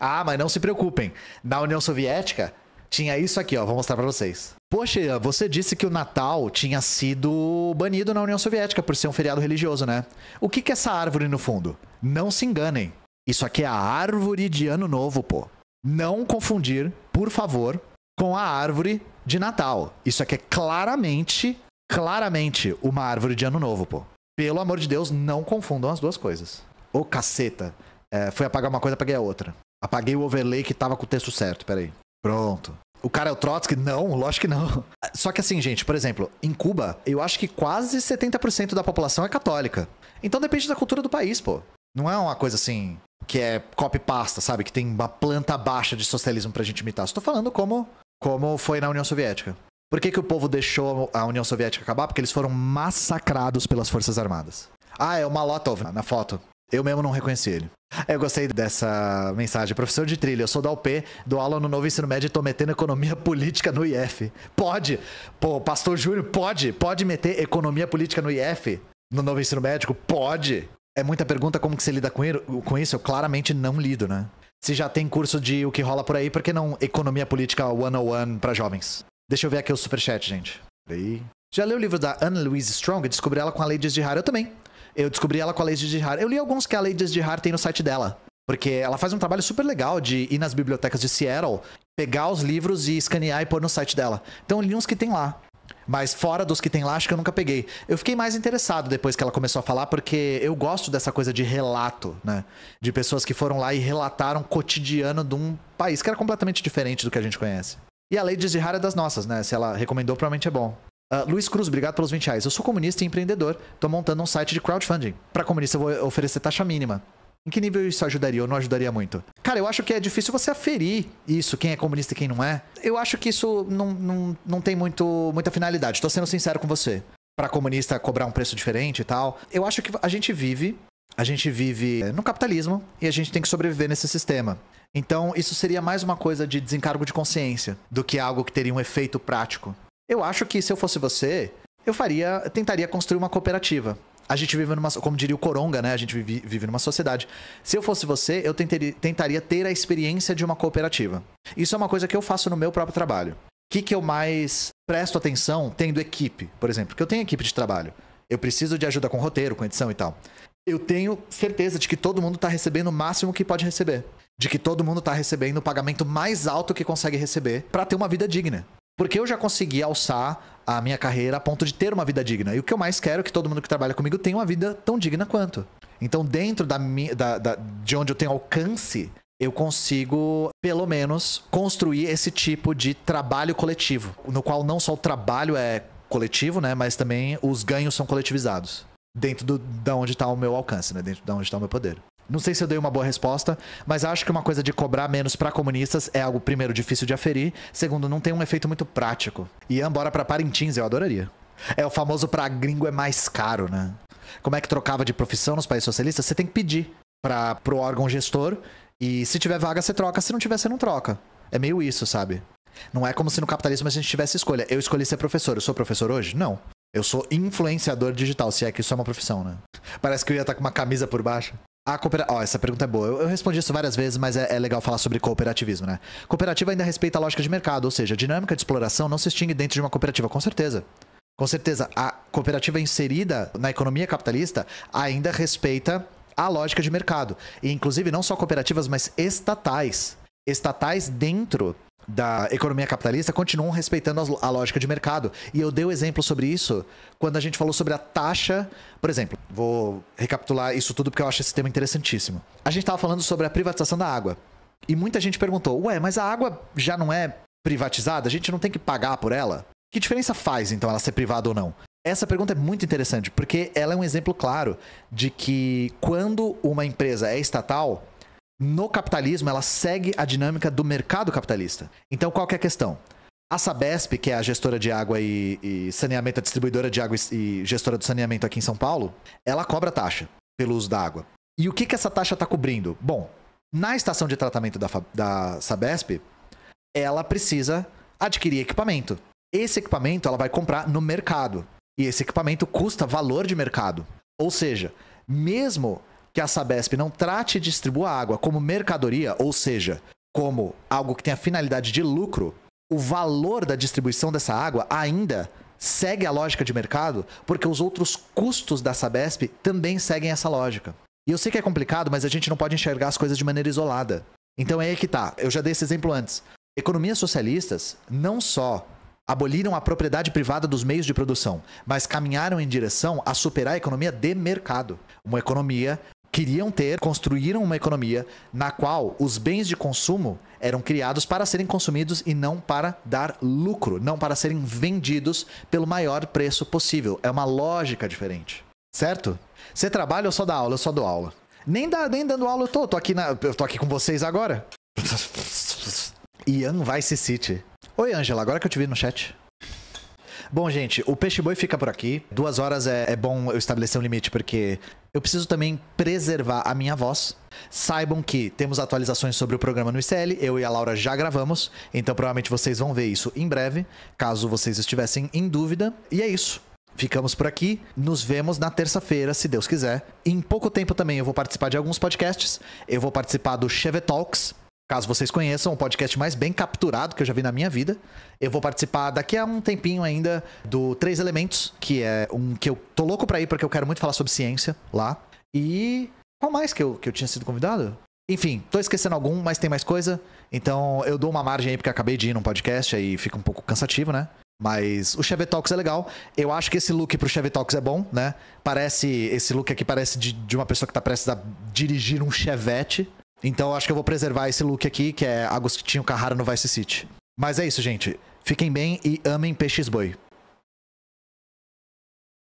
Ah, mas não se preocupem. Na União Soviética, tinha isso aqui, ó. Vou mostrar para vocês. Poxa, você disse que o Natal tinha sido banido na União Soviética por ser um feriado religioso, né? O que, que é essa árvore no fundo? Não se enganem. Isso aqui é a árvore de Ano Novo, pô não confundir, por favor, com a árvore de Natal. Isso aqui é claramente, claramente uma árvore de Ano Novo, pô. Pelo amor de Deus, não confundam as duas coisas. Ô caceta. É, fui apagar uma coisa, apaguei a outra. Apaguei o overlay que tava com o texto certo, peraí. Pronto. O cara é o Trotsky? Não, lógico que não. Só que assim, gente, por exemplo, em Cuba, eu acho que quase 70% da população é católica. Então depende da cultura do país, pô. Não é uma coisa assim, que é copy-pasta, sabe? Que tem uma planta baixa de socialismo pra gente imitar. Estou falando como, como foi na União Soviética. Por que, que o povo deixou a União Soviética acabar? Porque eles foram massacrados pelas Forças Armadas. Ah, é o Malotov na foto. Eu mesmo não reconheci ele. Eu gostei dessa mensagem. Professor de trilha, eu sou da UP, dou aula no novo ensino médio e tô metendo economia política no IF. Pode! Pô, pastor Júnior, pode! Pode meter economia política no IF? No novo ensino médico? Pode! É muita pergunta como que você lida com isso. Eu claramente não lido, né? Se já tem curso de o que rola por aí, por que não economia política 101 para jovens? Deixa eu ver aqui o superchat, gente. Aí. Já leu o livro da Anne Louise Strong? Descobri ela com a Lady de Har. Eu também. Eu descobri ela com a Lady de Har. Eu li alguns que a Lady de Har tem no site dela. Porque ela faz um trabalho super legal de ir nas bibliotecas de Seattle, pegar os livros e escanear e pôr no site dela. Então eu li uns que tem lá. Mas fora dos que tem lá, acho que eu nunca peguei. Eu fiquei mais interessado depois que ela começou a falar, porque eu gosto dessa coisa de relato, né? De pessoas que foram lá e relataram o cotidiano de um país que era completamente diferente do que a gente conhece. E a de Zihara é das nossas, né? Se ela recomendou, provavelmente é bom. Uh, Luiz Cruz, obrigado pelos 20 reais. Eu sou comunista e empreendedor. Tô montando um site de crowdfunding. Para comunista, eu vou oferecer taxa mínima. Em que nível isso ajudaria ou não ajudaria muito? Cara, eu acho que é difícil você aferir isso, quem é comunista e quem não é. Eu acho que isso não, não, não tem muito, muita finalidade. Tô sendo sincero com você. Para comunista cobrar um preço diferente e tal. Eu acho que a gente vive. A gente vive no capitalismo e a gente tem que sobreviver nesse sistema. Então, isso seria mais uma coisa de desencargo de consciência do que algo que teria um efeito prático. Eu acho que se eu fosse você, eu faria, tentaria construir uma cooperativa a gente vive numa. Como diria o Coronga, né? A gente vive, vive numa sociedade. Se eu fosse você, eu tentaria, ter a experiência de uma cooperativa. Isso é uma coisa que eu faço no meu próprio trabalho. O que, que eu mais presto atenção tendo equipe, por exemplo? Porque eu tenho equipe de trabalho. Eu preciso de ajuda com roteiro, com edição e tal. Eu tenho certeza de que todo mundo está recebendo o máximo que pode receber. De que todo mundo está recebendo o pagamento mais alto que consegue receber para ter uma vida digna. Porque eu já consegui alçar a minha carreira a ponto de ter uma vida digna. E o que eu mais quero é que todo mundo que trabalha comigo tenha uma vida tão digna quanto. Então, dentro da, da, da, de onde eu tenho alcance, eu consigo, pelo menos, construir esse tipo de trabalho coletivo, no qual não só o trabalho é coletivo, né, mas também os ganhos são coletivizados. Dentro do, da onde está o meu alcance, né, dentro da onde está o meu poder. Não sei se eu dei uma boa resposta, mas acho que uma coisa de cobrar menos para comunistas é algo, primeiro, difícil de aferir, segundo, não tem um efeito muito prático. E embora para Parintins, eu adoraria. É o famoso pra gringo é mais caro, né? Como é que trocava de profissão nos países socialistas? Você tem que pedir para pro órgão gestor e se tiver vaga você troca, se não tiver você não troca. É meio isso, sabe? Não é como se no capitalismo a gente tivesse escolha. Eu escolhi ser professor, eu sou professor hoje? Não. Eu sou influenciador digital, se é que isso é uma profissão, né? Parece que eu ia estar com uma camisa por baixo. A coopera... oh, essa pergunta é boa. Eu, eu, respondi isso várias vezes, mas é, é, legal falar sobre cooperativismo, né? Cooperativa ainda respeita a lógica de mercado, ou seja, a dinâmica de exploração não se extingue dentro de uma cooperativa, com certeza. Com certeza, a cooperativa inserida na economia capitalista ainda respeita a lógica de mercado. E, inclusive, não só cooperativas, mas estatais. Estatais dentro da economia capitalista continuam respeitando a lógica de mercado. E eu dei o um exemplo sobre isso quando a gente falou sobre a taxa. Por exemplo, vou recapitular isso tudo porque eu acho esse tema interessantíssimo. A gente estava falando sobre a privatização da água. E muita gente perguntou: ué, mas a água já não é privatizada? A gente não tem que pagar por ela? Que diferença faz, então, ela ser privada ou não? Essa pergunta é muito interessante, porque ela é um exemplo claro de que quando uma empresa é estatal, no capitalismo, ela segue a dinâmica do mercado capitalista. Então, qual que é a questão? A Sabesp, que é a gestora de água e, e saneamento, a distribuidora de água e, gestora do saneamento aqui em São Paulo, ela cobra taxa pelo uso da água. E o que, que essa taxa está cobrindo? Bom, na estação de tratamento da, da Sabesp, ela precisa adquirir equipamento. Esse equipamento ela vai comprar no mercado. E esse equipamento custa valor de mercado. Ou seja, mesmo que a Sabesp não trate e distribua água como mercadoria, ou seja, como algo que tem a finalidade de lucro, o valor da distribuição dessa água ainda segue a lógica de mercado, porque os outros custos da Sabesp também seguem essa lógica. E eu sei que é complicado, mas a gente não pode enxergar as coisas de maneira isolada. Então é aí que tá. Eu já dei esse exemplo antes. Economias socialistas não só aboliram a propriedade privada dos meios de produção, mas caminharam em direção a superar a economia de mercado. Uma economia queriam ter, construíram uma economia na qual os bens de consumo eram criados para serem consumidos e não para dar lucro, não para serem vendidos pelo maior preço possível. É uma lógica diferente. Certo? Você trabalha ou só dá aula? Eu só dou aula. Nem, dá, nem dando aula eu tô. Tô aqui, na, eu tô aqui com vocês agora. Ian Vice City. Oi, Angela, agora que eu te vi no chat. Bom, gente, o Peixe Boi fica por aqui. Duas horas é, é bom eu estabelecer um limite, porque eu preciso também preservar a minha voz. Saibam que temos atualizações sobre o programa no ICL, eu e a Laura já gravamos, então provavelmente vocês vão ver isso em breve, caso vocês estivessem em dúvida. E é isso. Ficamos por aqui. Nos vemos na terça-feira, se Deus quiser. Em pouco tempo também eu vou participar de alguns podcasts. Eu vou participar do Chevy Talks, Caso vocês conheçam, o podcast mais bem capturado que eu já vi na minha vida. Eu vou participar daqui a um tempinho ainda do Três Elementos, que é um que eu tô louco pra ir porque eu quero muito falar sobre ciência lá. E qual mais que eu, que eu tinha sido convidado? Enfim, tô esquecendo algum, mas tem mais coisa. Então eu dou uma margem aí porque acabei de ir num podcast aí fica um pouco cansativo, né? Mas o Chevy Talks é legal. Eu acho que esse look pro Chevy Talks é bom, né? Parece. Esse look aqui parece de, de uma pessoa que tá prestes a dirigir um Chevette. Então acho que eu vou preservar esse look aqui, que é Agostinho Carrara no Vice City. Mas é isso, gente. Fiquem bem e amem peixes boi.